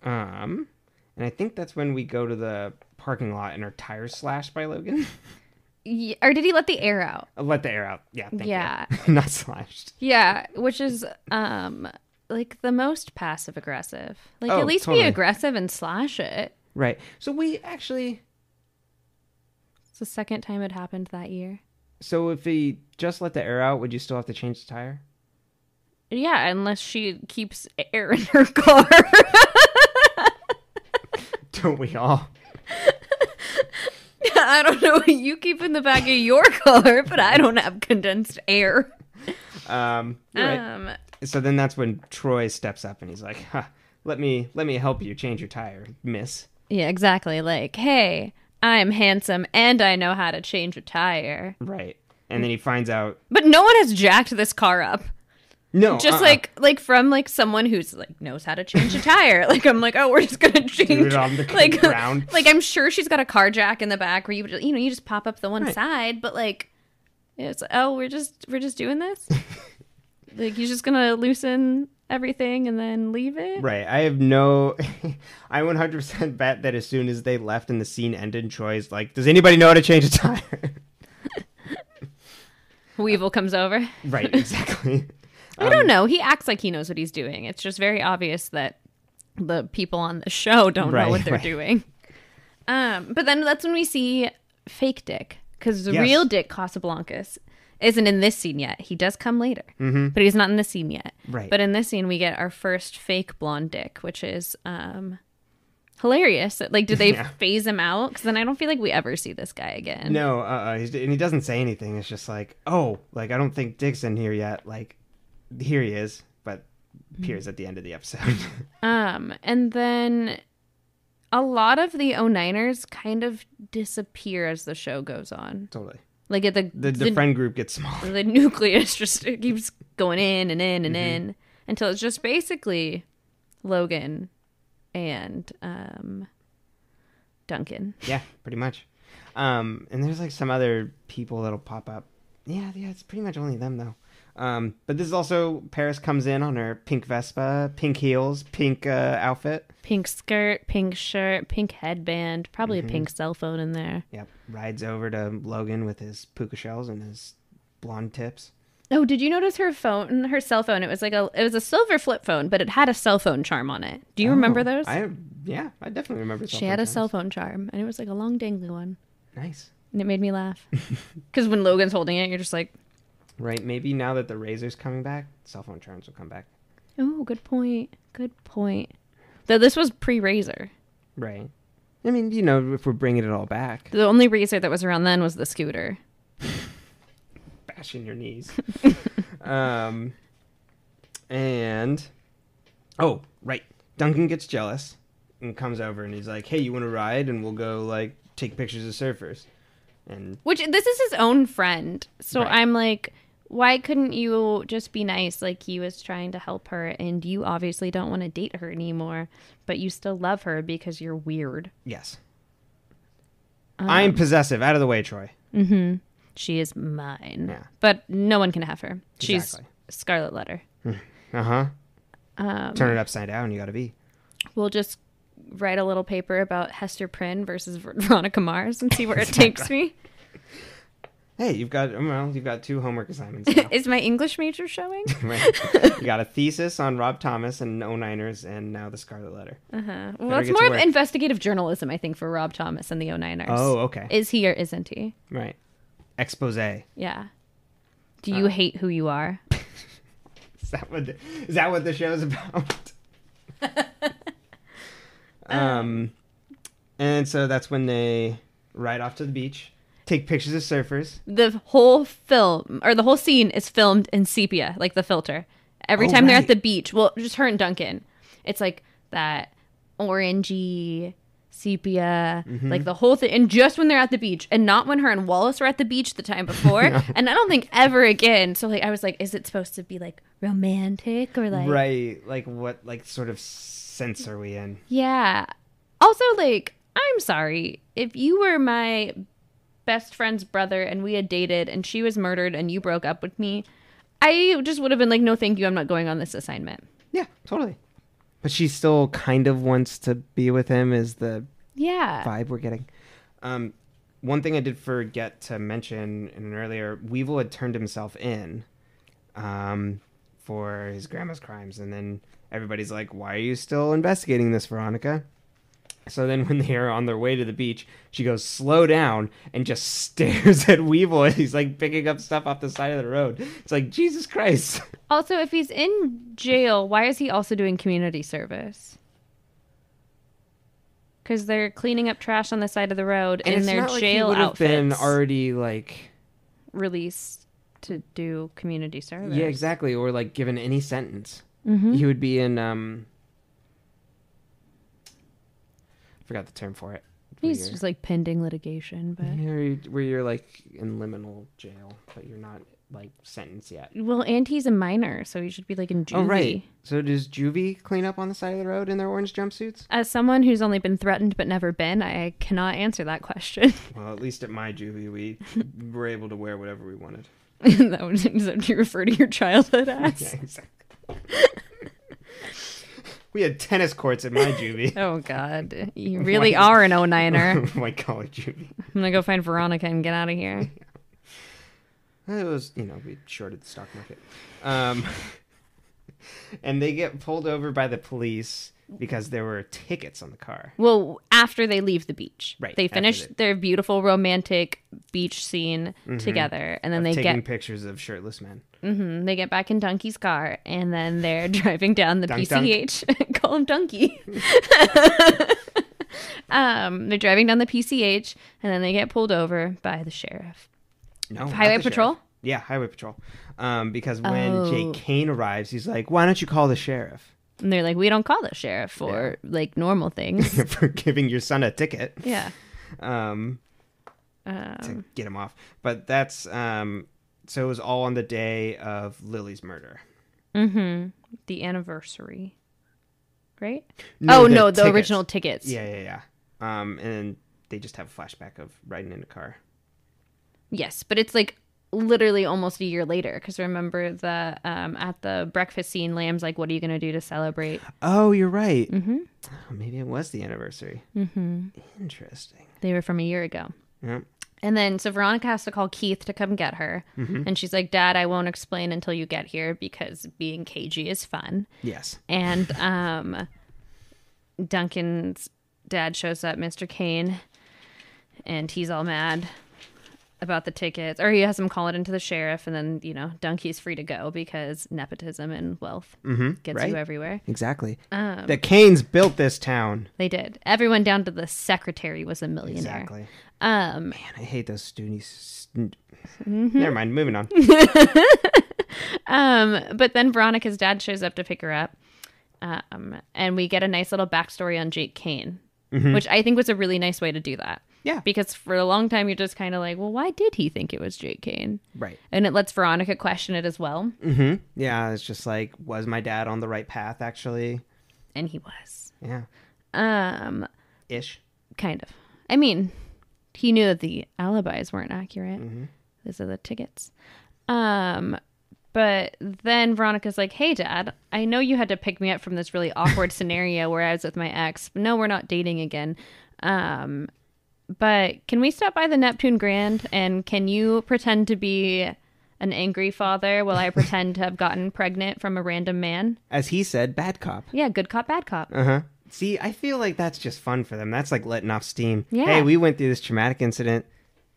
Um, and I think that's when we go to the parking lot and her tires slashed by Logan. *laughs* Y- or did he let the air out? Let the air out. Yeah. Thank Yeah. You. *laughs* Not slashed. Yeah, which is um like the most passive aggressive. Like Oh, at least totally. be aggressive and slash it. Right. So we actually It's the second time it happened that year. So if he just let the air out, would you still have to change the tire? Yeah, unless she keeps air in her *laughs* car. *laughs* Don't we all? *laughs* I don't know what you keep in the back of your car, but I don't have condensed air. Um, right. Um, So then that's when Troy steps up and he's like, huh, "Let me let me help you change your tire, Miss." yeah, exactly. Like, hey, I'm handsome and I know how to change a tire. Right. And then he finds out But no one has jacked this car up. no, Just uh-uh. like like from like someone who's like knows how to change a tire. *laughs* like I'm like, oh, we're just gonna change it on the like ground. *laughs* Like I'm sure she's got a car jack in the back where you you know you just pop up the one Right. side, but like it's oh we're just we're just doing this. *laughs* like he's just gonna loosen everything and then leave it. Right. I have no. *laughs* I 100% bet that as soon as they left and the scene ended, Troy's like, "Does anybody know how to change a tire?" *laughs* Weevil comes over. right. Exactly. *laughs* I don't know. He acts like he knows what he's doing. It's just very obvious that the people on the show don't Right, know what they're right. doing. Um, but then that's when we see fake Dick because the Yes. real Dick Casablancas isn't in this scene yet. He does come later, but he's not in the scene yet. Mm-hmm. Right. But in this scene, we get our first fake blonde Dick, which is um, hilarious. Like, did they *laughs* Yeah. phase him out? Because then I don't feel like we ever see this guy again. No, uh, uh, he's, and he doesn't say anything. It's just like, oh, like I don't think Dick's in here yet. Like, here he is, but appears at the end of the episode. *laughs* Um, and then a lot of the 09ers kind of disappear as the show goes on. totally. Like at the The, the friend group gets smaller. the nucleus *laughs* just keeps going in and in and in until it's just basically Logan and um Duncan. *laughs* Yeah, pretty much. Um, and there's like some other people that'll pop up. Yeah, yeah, it's pretty much only them though. Um, but this is also Paris comes in on her pink Vespa, pink heels, pink uh, outfit. Pink skirt, pink shirt, pink headband, probably a pink cell phone in there. Yep, rides over to Logan with his puka shells and his blonde tips. Oh, did you notice her phone, her cell phone? It was like a it was a silver flip phone, but it had a cell phone charm on it. Do you remember Oh, those? I yeah, I definitely remember. Those. She had a cell phone charm, and it was like a long dangly one, Nice, and it made me laugh. *laughs* Because when Logan's holding it, you're just like, right? Maybe now that the razor's coming back, cell phone charms will come back. oh, good point, good point. Though this was pre-razor. Right. I mean, you know, if we're bringing it all back, The only razor that was around then was the scooter. *laughs* bashing your knees. *laughs* um, and oh, right, Duncan gets jealous and comes over and he's like, "Hey, you want to ride? And we'll go like take pictures of surfers." And Which this is his own friend, so Right. I'm like, why couldn't you just be nice? Like he was trying to help her, and you obviously don't want to date her anymore, but you still love her because you're weird. yes, Um, I'm possessive. Out of the way, Troy. Mm-hmm. She is mine. Yeah. But no one can have her. She's Exactly. Scarlet Letter. *laughs* Uh huh. Um, Turn it upside down. You got to be. we'll just write a little paper about Hester Prynne versus *laughs* Veronica Mars and see where it takes me. *laughs* Hey, you've got well, you've got two homework assignments. *laughs* Now. is my English major showing? *laughs* right. *laughs* You got a thesis on Rob Thomas and No Niners, and now the Scarlet Letter. Uh-huh. Well, Better it's more of investigative journalism, I think, for Rob Thomas and the O9ers. Oh, okay. Is he or isn't he? right. Expose. Yeah. Do you Uh. hate who you are? is that what the, is that what the show's about? um, and so that's when they ride off to the beach, take pictures of surfers. The whole film or the whole scene is filmed in sepia, like the filter. Every Oh, time they're right. at the beach, well, just her and Duncan, it's like that orangey sepia, Mm-hmm. like the whole thing. And just when they're at the beach, and not when her and Wallace were at the beach the time before, *laughs* and I don't think ever again. So like, I was like, is it supposed to be like romantic or like right. Like what? Like sort of sense are we in? Yeah. Also, like, I'm sorry. If you were my best friend's brother and we had dated and she was murdered and you broke up with me, I just would have been like, no, thank you. I'm not going on this assignment. Yeah, totally. But she still kind of wants to be with him. Is the Yeah. vibe we're getting. Um, one thing I did forget to mention in an earlier, Weevil had turned himself in um, for his grandma's crimes, and then everybody's like, "Why are you still investigating this, Veronica?" So then, when they're on their way to the beach, she goes, "Slow down," and just *laughs* stares at Weevil as he's like picking up stuff off the side of the road. It's like Jesus Christ. *laughs* Also, if he's in jail, why is he also doing community service? because they're cleaning up trash on the side of the road And in it's their not like he would have outfits. been already like released to do community service. yeah, exactly, or like given any sentence. hmm He would be in um. I forgot the term for it. He's just like pending litigation, but *laughs* where where you're like in liminal jail, but you're not like sentenced yet. well, and he's a minor, so he should be like in juvie. Oh right. So does Juvie clean up on the side of the road in their orange jumpsuits? As someone who's only been threatened but never been, I cannot answer that question. *laughs* Well, at least at my Juvie, we *laughs* were able to wear whatever we wanted. that was is that what you refer to your childhood as. Yeah, exactly. We had tennis courts at my *laughs* Juvie. Oh God, you *laughs* really are an 09er. *laughs* my college Juvie. I'm gonna go find Veronica and get out of here. It was, you know, we shorted the stock market. Um, and they get pulled over by the police because there were tickets on the car. Well, after they leave the beach, Right, They finish they- their beautiful romantic beach scene together, and then of they taking get pictures of shirtless men. mhm, they get back in Donkey's car, and then they're *laughs* driving down the Dunk, dunk. PCH. *laughs* Call him Donkey. *laughs* um, they're driving down the PCH, and then they get pulled over by the sheriff. No, Highway patrol? sheriff. Yeah, highway patrol. Um, because when Oh. Jake Kane arrives, he's like, "Why don't you call the sheriff And they're like, we don't call the sheriff for like normal things. *laughs* for giving your son a ticket?" yeah. Um, Um, to get him off. But that's um, so it was all on the day of Lily's murder. mm-hmm. The anniversary, right? oh the no, the tickets. original tickets. Yeah, yeah, yeah. Um, and they just have a flashback of riding in a car. Yes, but it's like literally almost a year later because remember the um at the breakfast scene lamb's like what are you gonna do to celebrate Oh, you're right. mm-hmm. Oh, maybe it was the anniversary. Mm-hmm. Interesting. they were from a year ago Yep. and then so veronica has to call keith to come get her Mm-hmm. and she's like dad i won't explain until you get here because being cagey is fun Yes. and um duncan's dad shows up mr kane and he's all mad about the tickets or he has him call it into the sheriff and then you know donkey's free to go because nepotism and wealth Mm-hmm. gets right. you everywhere Exactly. um, the Kanes built this town. they did everyone down to the secretary was a millionaire Exactly. um Man, I hate those students. Mm-hmm. Never mind. Moving on. *laughs* um but then veronica's dad shows up to pick her up um and we get a nice little backstory on jake kane which i think was a really nice way to do that Yeah. because for a long time you're just kind of like well why did he think it was jake kane Right. and it lets veronica question it as well Mm-hmm. Yeah. It's just like, was my dad on the right path? Actually. and he was Yeah. um Ish. kind of i mean he knew that the alibis weren't accurate Mm-hmm. those are the tickets um but then veronica's like hey dad i know you had to pick me up from this really awkward *laughs* scenario where i was with my ex no we're not dating again um but can we stop by the neptune grand and can you pretend to be an angry father while i *laughs* pretend to have gotten pregnant from a random man As he said, bad cop. yeah good cop bad cop Uh huh. See, I feel like that's just fun for them. That's like letting off steam. Yeah. Hey, we went through this traumatic incident.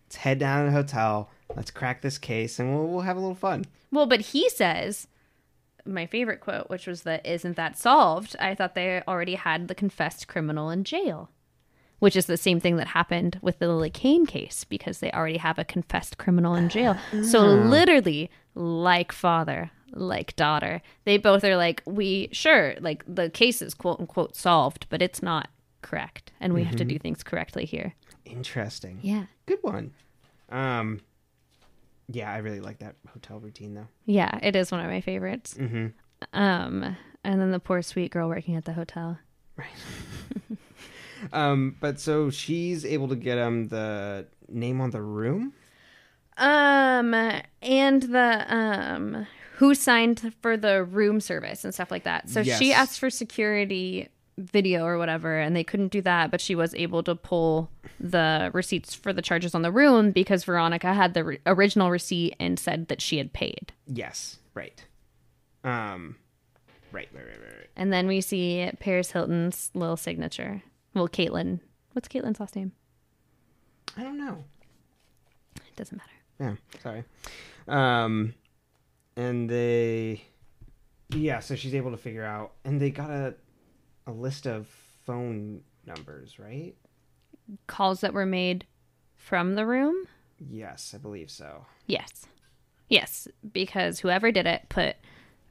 Let's head down to the hotel. Let's crack this case, and we'll we'll have a little fun. Well, but he says my favorite quote, which was that isn't that solved? I thought they already had the confessed criminal in jail. Which is the same thing that happened with the Lily Kane case because they already have a confessed criminal in jail. So literally, like father, like daughter, they both are like, we sure, like the case is quote unquote solved, but it's not correct, and we have to do things correctly here. Interesting. Yeah, Good one. Um, yeah, I really like that hotel routine though. yeah, it is one of my favorites. Mm-hmm. Um, and then the poor sweet girl working at the hotel. *laughs* Um, but so she's able to get him the name on the room. Um, and the um, who signed for the room service and stuff like that. So she asked for security video or whatever, and they couldn't do that, but she was able to pull the receipts for the charges on the room because Veronica had the re- original receipt and said that she had paid. Yes. Right. Um. Right. Right. Right. Right. right. And then we see Paris Hilton's little signature. Well, Caitlin. What's Caitlin's last name? I don't know. It doesn't matter. Yeah, sorry. Um, and they, yeah, so she's able to figure out, and they got a, a list of phone numbers, right? Calls that were made from the room? Yes, I believe so. Yes. Yes, because whoever did it put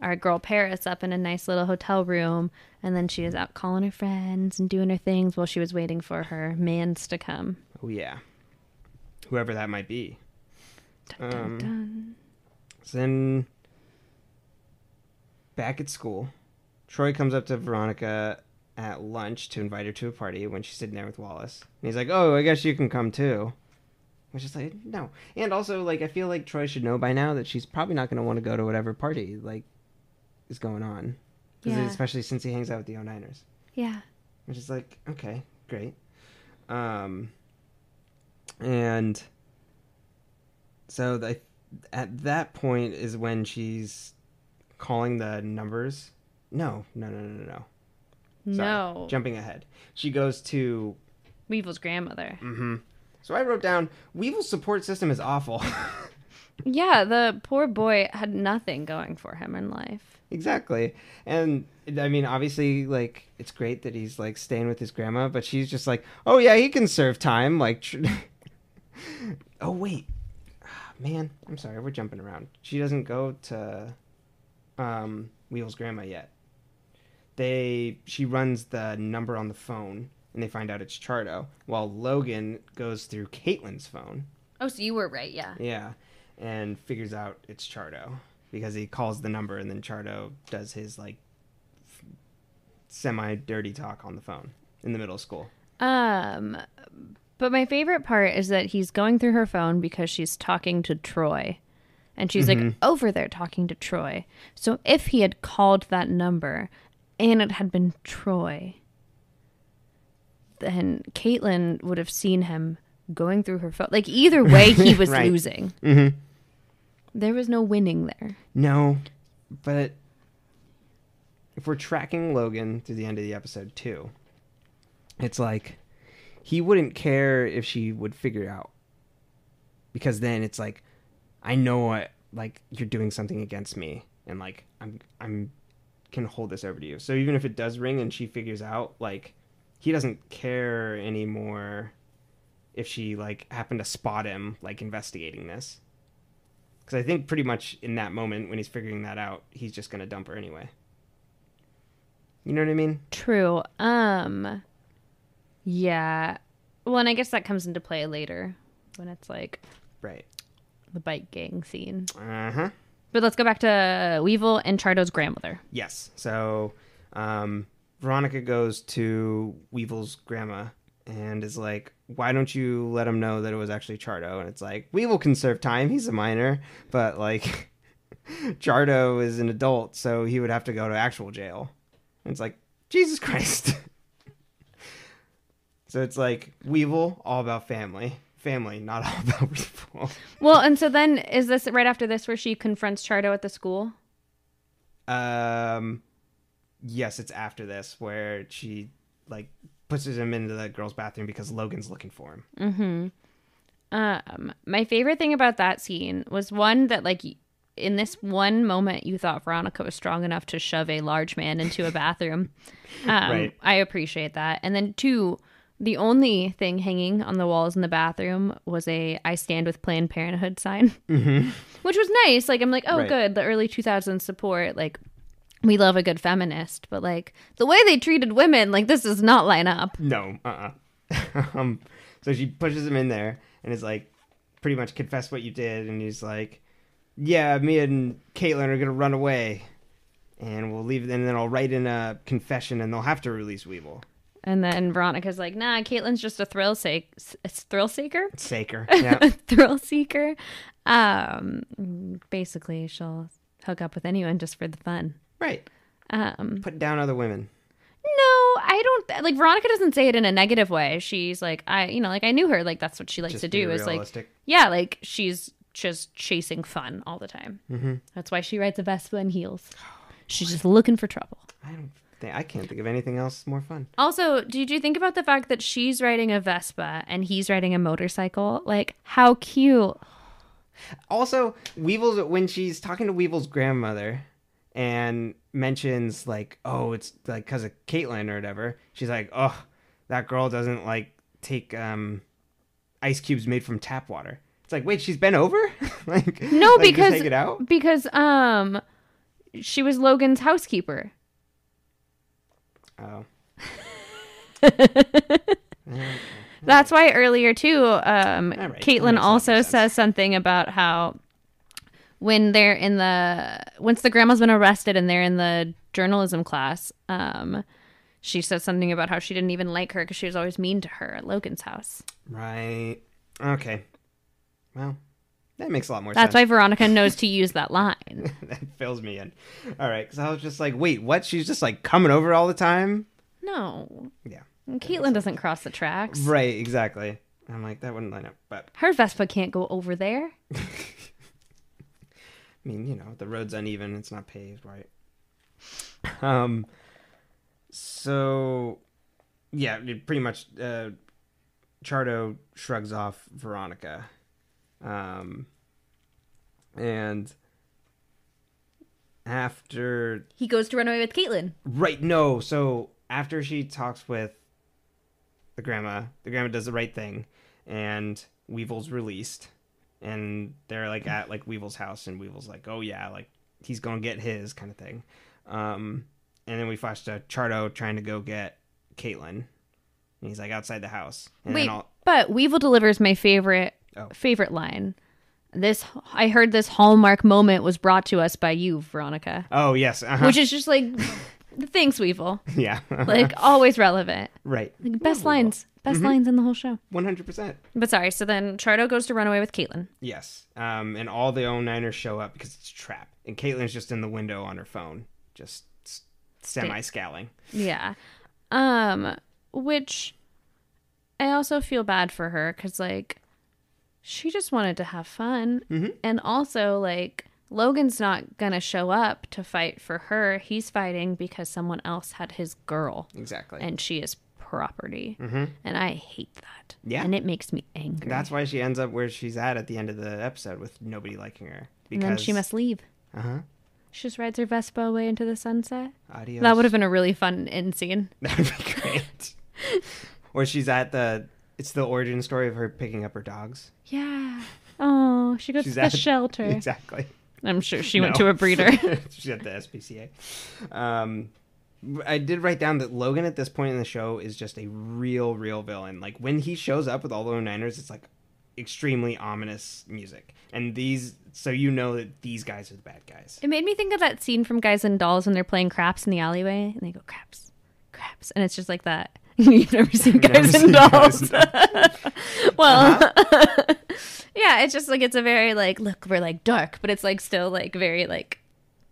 our girl Paris up in a nice little hotel room, and then she was out calling her friends and doing her things while she was waiting for her mans to come. Oh yeah, whoever that might be. Dun, dun, Um, dun. So then, back at school, Troy comes up to Veronica at lunch to invite her to a party when she's sitting there with Wallace. And he's like, "Oh, I guess you can come too." Which is like, no. And also, like, I feel like Troy should know by now that she's probably not going to want to go to whatever party like is going on. Yeah. especially since he hangs out with the 09ers. Yeah. which is like okay great um and so the, at that point is when she's calling the numbers no no no no no no Sorry. No. jumping ahead she goes to Weevil's grandmother. hmm so i wrote down weevil's support system is awful *laughs* Yeah, the poor boy had nothing going for him in life. Exactly. And i mean obviously like it's great that he's like staying with his grandma but she's just like oh yeah he can serve time like tr- *laughs* oh wait. Ah, man. I'm sorry we're jumping around. She doesn't go to um Weevil's grandma yet. They she runs the number on the phone and they find out it's chardo while logan goes through caitlin's phone. Oh, so you were right, yeah. yeah, and figures out it's Chardo because he calls the number and then Chardo does his like semi dirty talk on the phone in the middle of school. Um but my favorite part is that he's going through her phone because she's talking to Troy. And she's like over there talking to Troy. So if he had called that number and it had been Troy, then Caitlin would have seen him going through her phone. Like either way, he *laughs* was Right. losing. Mm-hmm. There was no winning there. No, but if we're tracking Logan through the end of the episode too, it's like he wouldn't care if she would figure it out because then it's like I know what like you're doing something against me and like I'm I'm can hold this over to you. So even if it does ring and she figures out like he doesn't care anymore if she like happened to spot him like investigating this because I think pretty much in that moment when he's figuring that out, he's just gonna dump her anyway. You know what I mean? True. Um yeah. Well, and I guess that comes into play later when it's like Right. the bike gang scene. Uh huh. But let's go back to Weevil and Chardo's grandmother. Yes. So, um, Veronica goes to Weevil's grandma and is like, "Why don't you let him know that it was actually Chardo?" And it's like, Weevil can serve time. He's a minor, but like, *laughs* Chardo is an adult, so he would have to go to actual jail. And it's like, Jesus Christ. *laughs* so it's like Weevil, all about family. Family, not all *laughs* about Weevil. Well, and so then is this right after this where she confronts Chardo at the school? Um, yes, it's after this where she like pushes him into the girl's bathroom because Logan's looking for him. Mm-hmm. Um, my favorite thing about that scene was one that like in this one moment you thought Veronica was strong enough to shove a large man into a bathroom. *laughs* Um, Right. I appreciate that. And then two, the only thing hanging on the walls in the bathroom was a "I stand with Planned Parenthood" sign, Mm-hmm. *laughs* which was nice. Like I'm like, oh, Right. good, the early 2000s support. Like we love a good feminist, but like the way they treated women, like this does not line up. No, uh, uh *laughs* um, so she pushes him in there and is like, pretty much confess what you did, and he's like, yeah, me and Caitlin are gonna run away, and we'll leave, and then I'll write in a confession, and they'll have to release Weevil. And then Veronica's like, nah, Caitlin's just a thrill a thrill seeker, Saker, *laughs* yeah, thrill seeker. Um, basically, she'll hook up with anyone just for the fun. Right. Um, Put down other women. no, I don't like. Veronica doesn't say it in a negative way. She's like, I, you know, like I knew her. Like that's what she likes Just to do. Is like, yeah, like she's just chasing fun all the time. Mhm. That's why she rides a Vespa in heels. *gasps* She's just looking for trouble. I don't. Think, I can't think of anything else more fun. Also, did you think about the fact that she's riding a Vespa and he's riding a motorcycle? Like, how cute. *gasps* Also, Weevil's when she's talking to Weevil's grandmother and mentions like, oh, it's like because of Caitlin or whatever. She's like, oh, that girl doesn't like take um ice cubes made from tap water. It's like, wait, she's been over? *laughs* like No, like, because take it out. because um, she was Logan's housekeeper. Oh. *laughs* That's why earlier too, um, right, Caitlin makes a lot also sense. says something about how when they're in the once the grandma's been arrested and they're in the journalism class, um, she says something about how she didn't even like her because she was always mean to her at Logan's house. Right. Okay. Well, that makes a lot more That's why. Veronica knows to use that line. *laughs* that fills me in. All right, because I was just like, wait, what? She's just like coming over all the time. No, Yeah. and Caitlin doesn't cross the tracks. Right. Exactly. I'm like that wouldn't line up, but Her Vespa can't go over there. *laughs* I mean, you know, the road's uneven; it's not paved, right? Um. So, yeah, it pretty much. Uh, Chardo shrugs off Veronica, um, and after He goes to run away with Caitlin. Right. No. So after she talks with the grandma, the grandma does the right thing, and Weevil's released, and they're like at like Weevil's house, and Weevil's like, "Oh yeah, like he's gonna get his kind of thing." Um, and then we flash to Chardo trying to go get Caitlin, and he's like outside the house. And Wait, then all, but Weevil delivers my favorite Oh. favorite line. This I heard this hallmark moment was brought to us by you, Veronica, oh yes, uh-huh. which is just like *laughs* thanks, Weevil. *laughs* yeah, Like always relevant. right, Like best lines, best lines in the whole show. one hundred percent. But sorry, so then Chardo goes to run away with Caitlin. Yes. Um, and all the 09ers show up because it's a trap. And Caitlin's just in the window on her phone, just semi scowling. Yeah. Um, which I also feel bad for her because, like, she just wanted to have fun. Mhm. And also, like, Logan's not going to show up to fight for her. He's fighting because someone else had his girl Exactly. and she is property. Mhm. And I hate that. Yeah. And it makes me angry. That's why she ends up where she's at at the end of the episode with nobody liking her. and Because, then she must leave. Uh huh. She just rides her Vespa away into the sunset. Adios. That would have been a really fun end scene. *laughs* That'd be great. *laughs* or she's at the. It's the origin story of her picking up her dogs. Yeah. Oh, she goes She's to the at- shelter. *laughs* Exactly. I'm sure she went to a breeder. *laughs* she's at the SPCA. Um, I did write down that Logan at this point in the show is just a real, real villain. Like when he shows up with all the Niners, it's like extremely ominous music, and these, so you know that these guys are the bad guys. it made me think of that scene from Guys and Dolls when they're playing craps in the alleyway and they go craps, craps, and it's just like that. *laughs* You've never seen Never Guys seen and Guys Dolls. and *laughs* well, Uh-huh. *laughs* yeah, it's just like it's a very like look, we're like dark, but it's like still like very like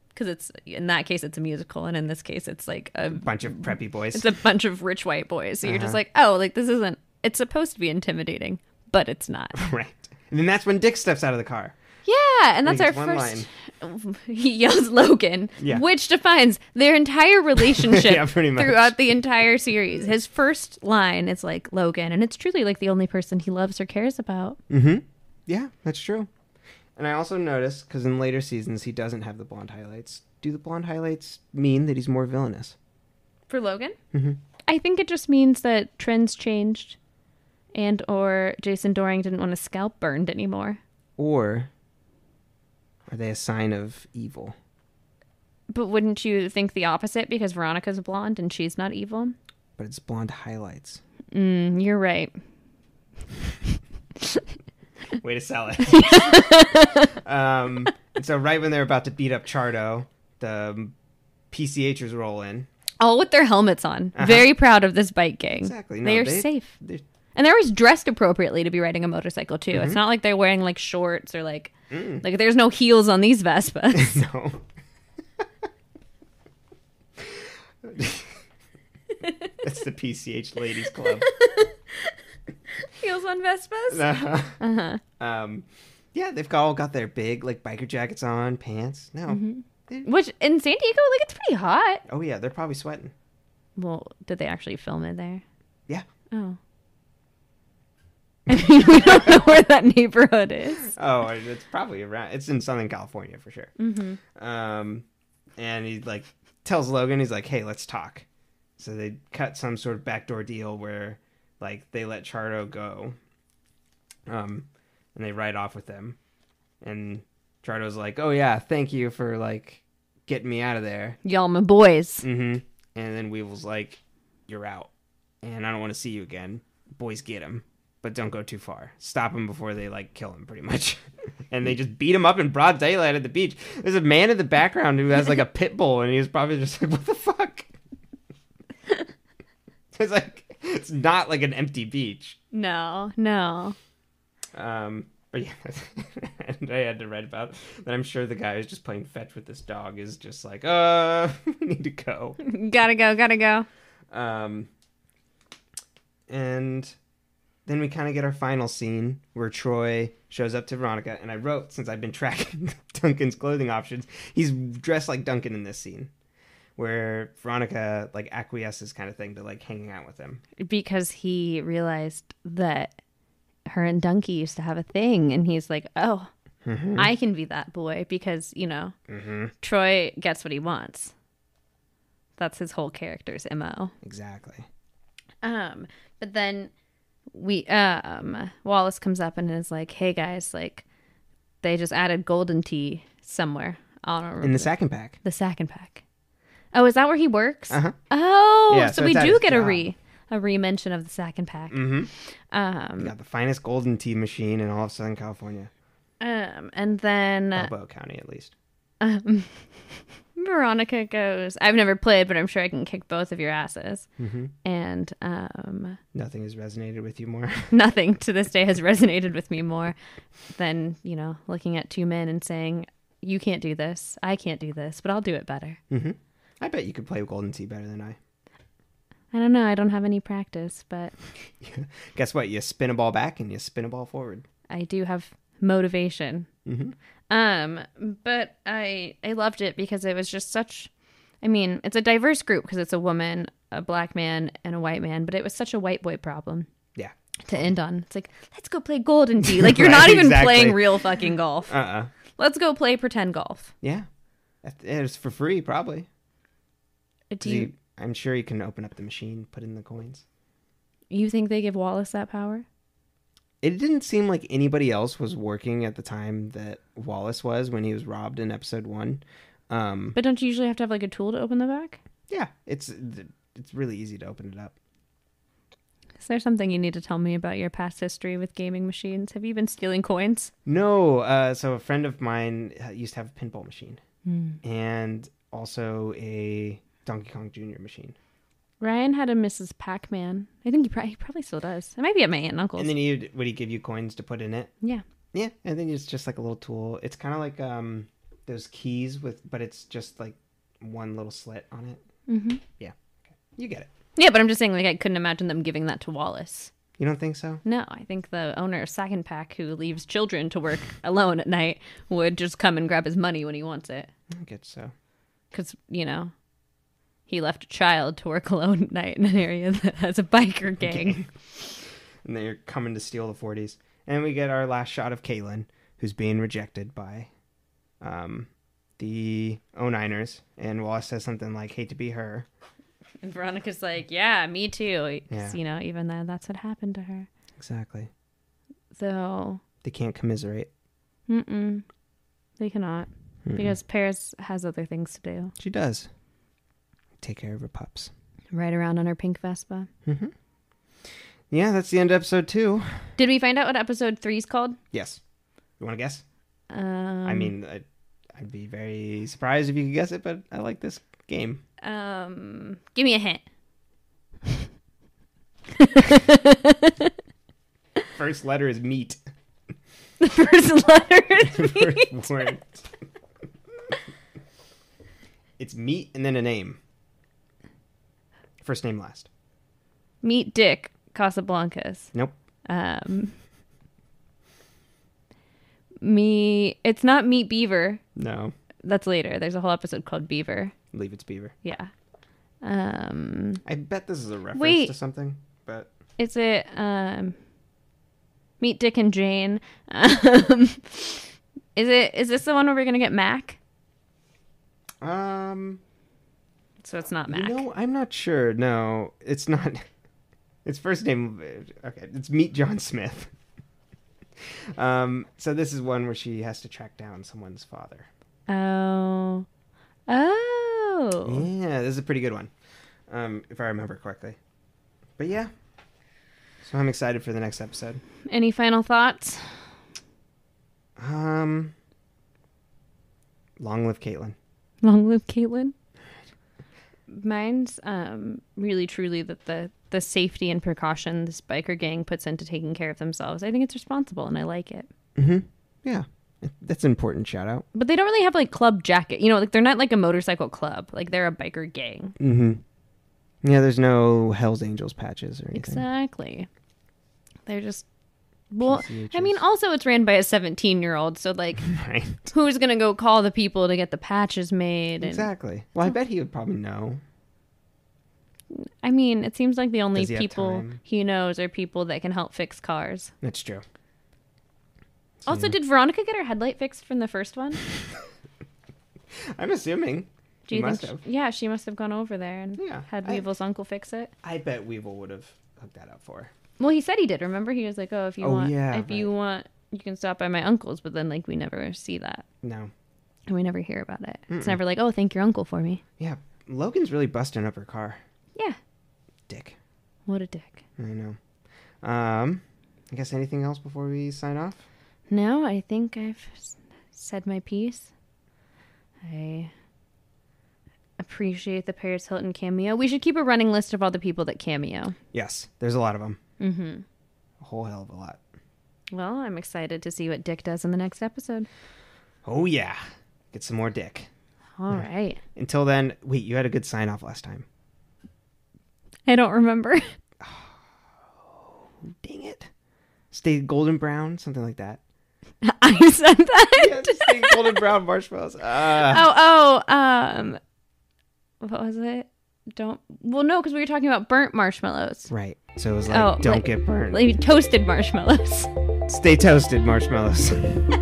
because it's in that case it's a musical, and in this case it's like a Bunch of preppy boys. it's a bunch of rich white boys. So you're just Uh-huh. like, oh, like this isn't. It's supposed to be intimidating, but it's not. right, and then that's when Dick steps out of the car. Yeah, and that's our first. first. *laughs* He yells Logan, Yeah. which defines their entire *laughs* relationship Yeah, throughout the entire series. His first line is like Logan, and it's truly like the only person he loves or cares about. Mm-hmm. Yeah, that's true. And I also noticed because in later seasons he doesn't have the blonde highlights. Do the blonde highlights mean that he's more villainous? For Logan, Mhm. I think it just means that trends changed, and or Jason Dohring didn't want his scalp burned anymore. Or are they a sign of evil? But wouldn't you think the opposite because Veronica's blonde and she's not evil? But it's blonde highlights. Mm, you're right. *laughs* Way to sell it. *laughs* um, and so right when they're about to beat up Chardo, the PCHers roll in. All with their helmets on. Uh-huh. Very proud of this bike gang. Exactly. No, they are they- safe. They're, And they're always dressed appropriately to be riding a motorcycle too. Mm-hmm. It's not like they're wearing like shorts or like Mm. like there's no heels on these Vespas. *laughs* no. *laughs* That's the PCH Ladies Club. *laughs* heels on Vespas? Uh-huh. Uh-huh. Um, yeah, they've all got their big like biker jackets on, pants. No. Mm-hmm. Which in San Diego, like it's pretty hot. oh yeah, they're probably sweating. Well, did they actually film it there? Yeah. Oh. *laughs* We don't know where that neighborhood is. Oh, it's probably around. It's in Southern California for sure. Mm-hmm. Um, and he like tells Logan, he's like, "Hey, let's talk." So they cut some sort of backdoor deal where, like, they let Chardo go, um, and they ride off with them, and Chardo's like, "Oh yeah, thank you for like getting me out of there." Y'all my boys. Mm-hmm. And then Weevil's like, "You're out, and I don't want to see you again. Boys, get him, but don't go too far. Stop him before they like kill him, pretty much." *laughs* and they just beat him up in broad daylight at the beach. There's a man in the background who has like a pit bull, and he's probably just like, "What the fuck?" *laughs* it's like it's not like an empty beach. No, no. Um, but yeah, *laughs* and I had to write about that. I'm sure the guy who's just playing fetch with this dog is just like, uh, we need to go. gotta go, gotta go. Um, and then we kind of get our final scene where Troy shows up to Veronica, and I wrote since I've been *laughs* tracking Duncan's clothing options, he's dressed like Duncan in this scene, where Veronica like acquiesces kind of thing to like hanging out with him. Because he realized that her and Donkey used to have a thing, and he's like, oh, I can be that boy because, you know, Mm-hmm. Troy gets what he wants. That's his whole character's MO. Exactly. Um, but then we um Wallace comes up and is like, "Hey guys, like they just added Golden Tee somewhere. I don't remember In the second pack. the second pack. Oh, is that where he works? Uh-huh. Oh, Yeah, so, so we do get a re a re-mention of the second pack. Mm-hmm. Um, Got the finest Golden Tee machine in all of Southern California, um, and then Balboa County at least. um, *laughs* Veronica goes, "I've never played, but I'm sure I can kick both of your asses." Mm-hmm. And um, Nothing has resonated with you more. *laughs* nothing to this day has resonated with me more than you know looking at two men and saying, "You can't do this. I can't do this, but I'll do it better." mm-hmm. I bet you could play Golden Tee better than I. I don't know. I don't have any practice, but *laughs* Guess what? You spin a ball back and you spin a ball forward. I do have motivation. Mm-hmm. Um, but I I loved it because it was just such. I mean, it's a diverse group because it's a woman, a black man, and a white man. But it was such a white boy problem Yeah. to end on. It's like let's go play Golden Tee. *laughs* Like you're Right, not even exactly. playing real fucking golf. Uh-uh. Let's go play pretend golf. Yeah. It's for free, probably. Do 'Cause you, you- I'm sure you can open up the machine, put in the coins. you think they give Wallace that power? It didn't seem like anybody else was working at the time that Wallace was when he was robbed in episode one. Um, But don't you usually have to have like a tool to open the back? yeah, it's it's really easy to open it up. Is there something you need to tell me about your past history with gaming machines? Have you been stealing coins? No, uh, so a friend of mine uh, used to have a pinball machine and also a Donkey Kong Jr. machine. Ryan had a Mrs. Pac-Man. I think he, pro- he probably still does. It might be at my aunt and uncle's. And then he would he give you coins to put in it? yeah. Yeah, and then it's just like a little tool. It's kind of like um those keys with, but it's just like one little slit on it. Mm-hmm. Yeah. You get it. Yeah, but I'm just saying, like, I couldn't imagine them giving that to Wallace. You don't think so? No, I think the owner of Second Pack, who leaves children to work *laughs* alone at night, would just come and grab his money when he wants it. I guess so. Because, you know, he left a child to work *laughs* alone at night in an area that has a biker gang. *laughs* and they're coming to steal the 40s. And we get our last shot of Caitlin, who's being rejected by um, the 09ers. And Wallace says something like, hate to be her. And Veronica's like, yeah, me too. Yeah. You know, even though that's what happened to her. Exactly. So, They can't commiserate. mm-mm, they cannot. Mm-mm. Because Paris has other things to do. She does. Take care of her pups. Ride around on her pink Vespa. hmm Yeah, that's the end of episode two. Did we find out what episode three is called? Yes. You want to guess? Um, I mean, I, I'd be very surprised if you could guess it, but I like this game. um, give me a hint. *laughs* First letter is meat. The *laughs* first letter is me. *laughs* First word. it's meat and then a name. First name last. Meet Dick Casablancas. Nope. Um, me. It's not Meet Beaver. No. That's later. There's a whole episode called Beaver. I believe it's beaver. Yeah. Um, I bet this is a reference Wait. to something, but is it um, Meet Dick and Jane? Um, *laughs* is it? Is this the one where we're gonna get Mac? um So it's not Mac. Know, I'm not sure. No, it's not. *laughs* Its first name. Okay, it's Meet John Smith. *laughs* um, so this is one where she has to track down someone's father. Oh. Oh. Yeah, this is a pretty good one, um, if I remember correctly. But yeah, so I'm excited for the next episode. Any final thoughts? Um, long live Caitlin. Long live Caitlin. Mine's um, really truly that the the safety and precaution this biker gang puts into taking care of themselves. I think it's responsible and I like it. Mm-hmm. Yeah, that's an important shout out. But they don't really have like club jacket. You know, like they're not like a motorcycle club. Like they're a biker gang. Mm-hmm. Yeah, there's no Hell's Angels patches or anything. Exactly. They're just well, I mean, also it's ran by a 17 year old, so like, *laughs* Right. who's gonna go call the people to get the patches made? And Exactly. Well, I bet he would probably know. I mean, it seems like the only he people he knows are people that can help fix cars. That's true. Also, did Veronica get her headlight fixed from the first one? *laughs* I'm assuming. Do you must think? have. Yeah, she must have gone over there and Yeah, had I- Weevil's uncle fix it. I bet Weevil would have hooked that up for her. Well, he said he did. Remember, he was like, "Oh, if you Oh, want, yeah, if you want, you can stop by my uncle's." But then, like, we never see that, No. and we never hear about it. It's never like, "Oh, thank your uncle for me." Yeah, Logan's really busting up her car. Yeah, Dick. what a dick. I know. Um, I guess anything else before we sign off? No, I think I've s- said my piece. I appreciate the Paris Hilton cameo. We should keep a running list of all the people that cameo. Yes, there's a lot of them. Mm-hmm. A whole hell of a lot. Well, I'm excited to see what Dick does in the next episode. Oh yeah, get some more Dick. All right. Until then, wait, you had a good sign off last time. I don't remember. *laughs* *sighs* Dang it. Stay golden brown, something like that. *laughs* I said that. Yeah, stay golden brown marshmallows. Uh, *laughs* Oh, oh, um, what was it? Don't. Well, no, because we were talking about burnt marshmallows, Right. So it was oh, like, Oh, don't like- get burned. like toasted marshmallows. Stay toasted, marshmallows. *laughs*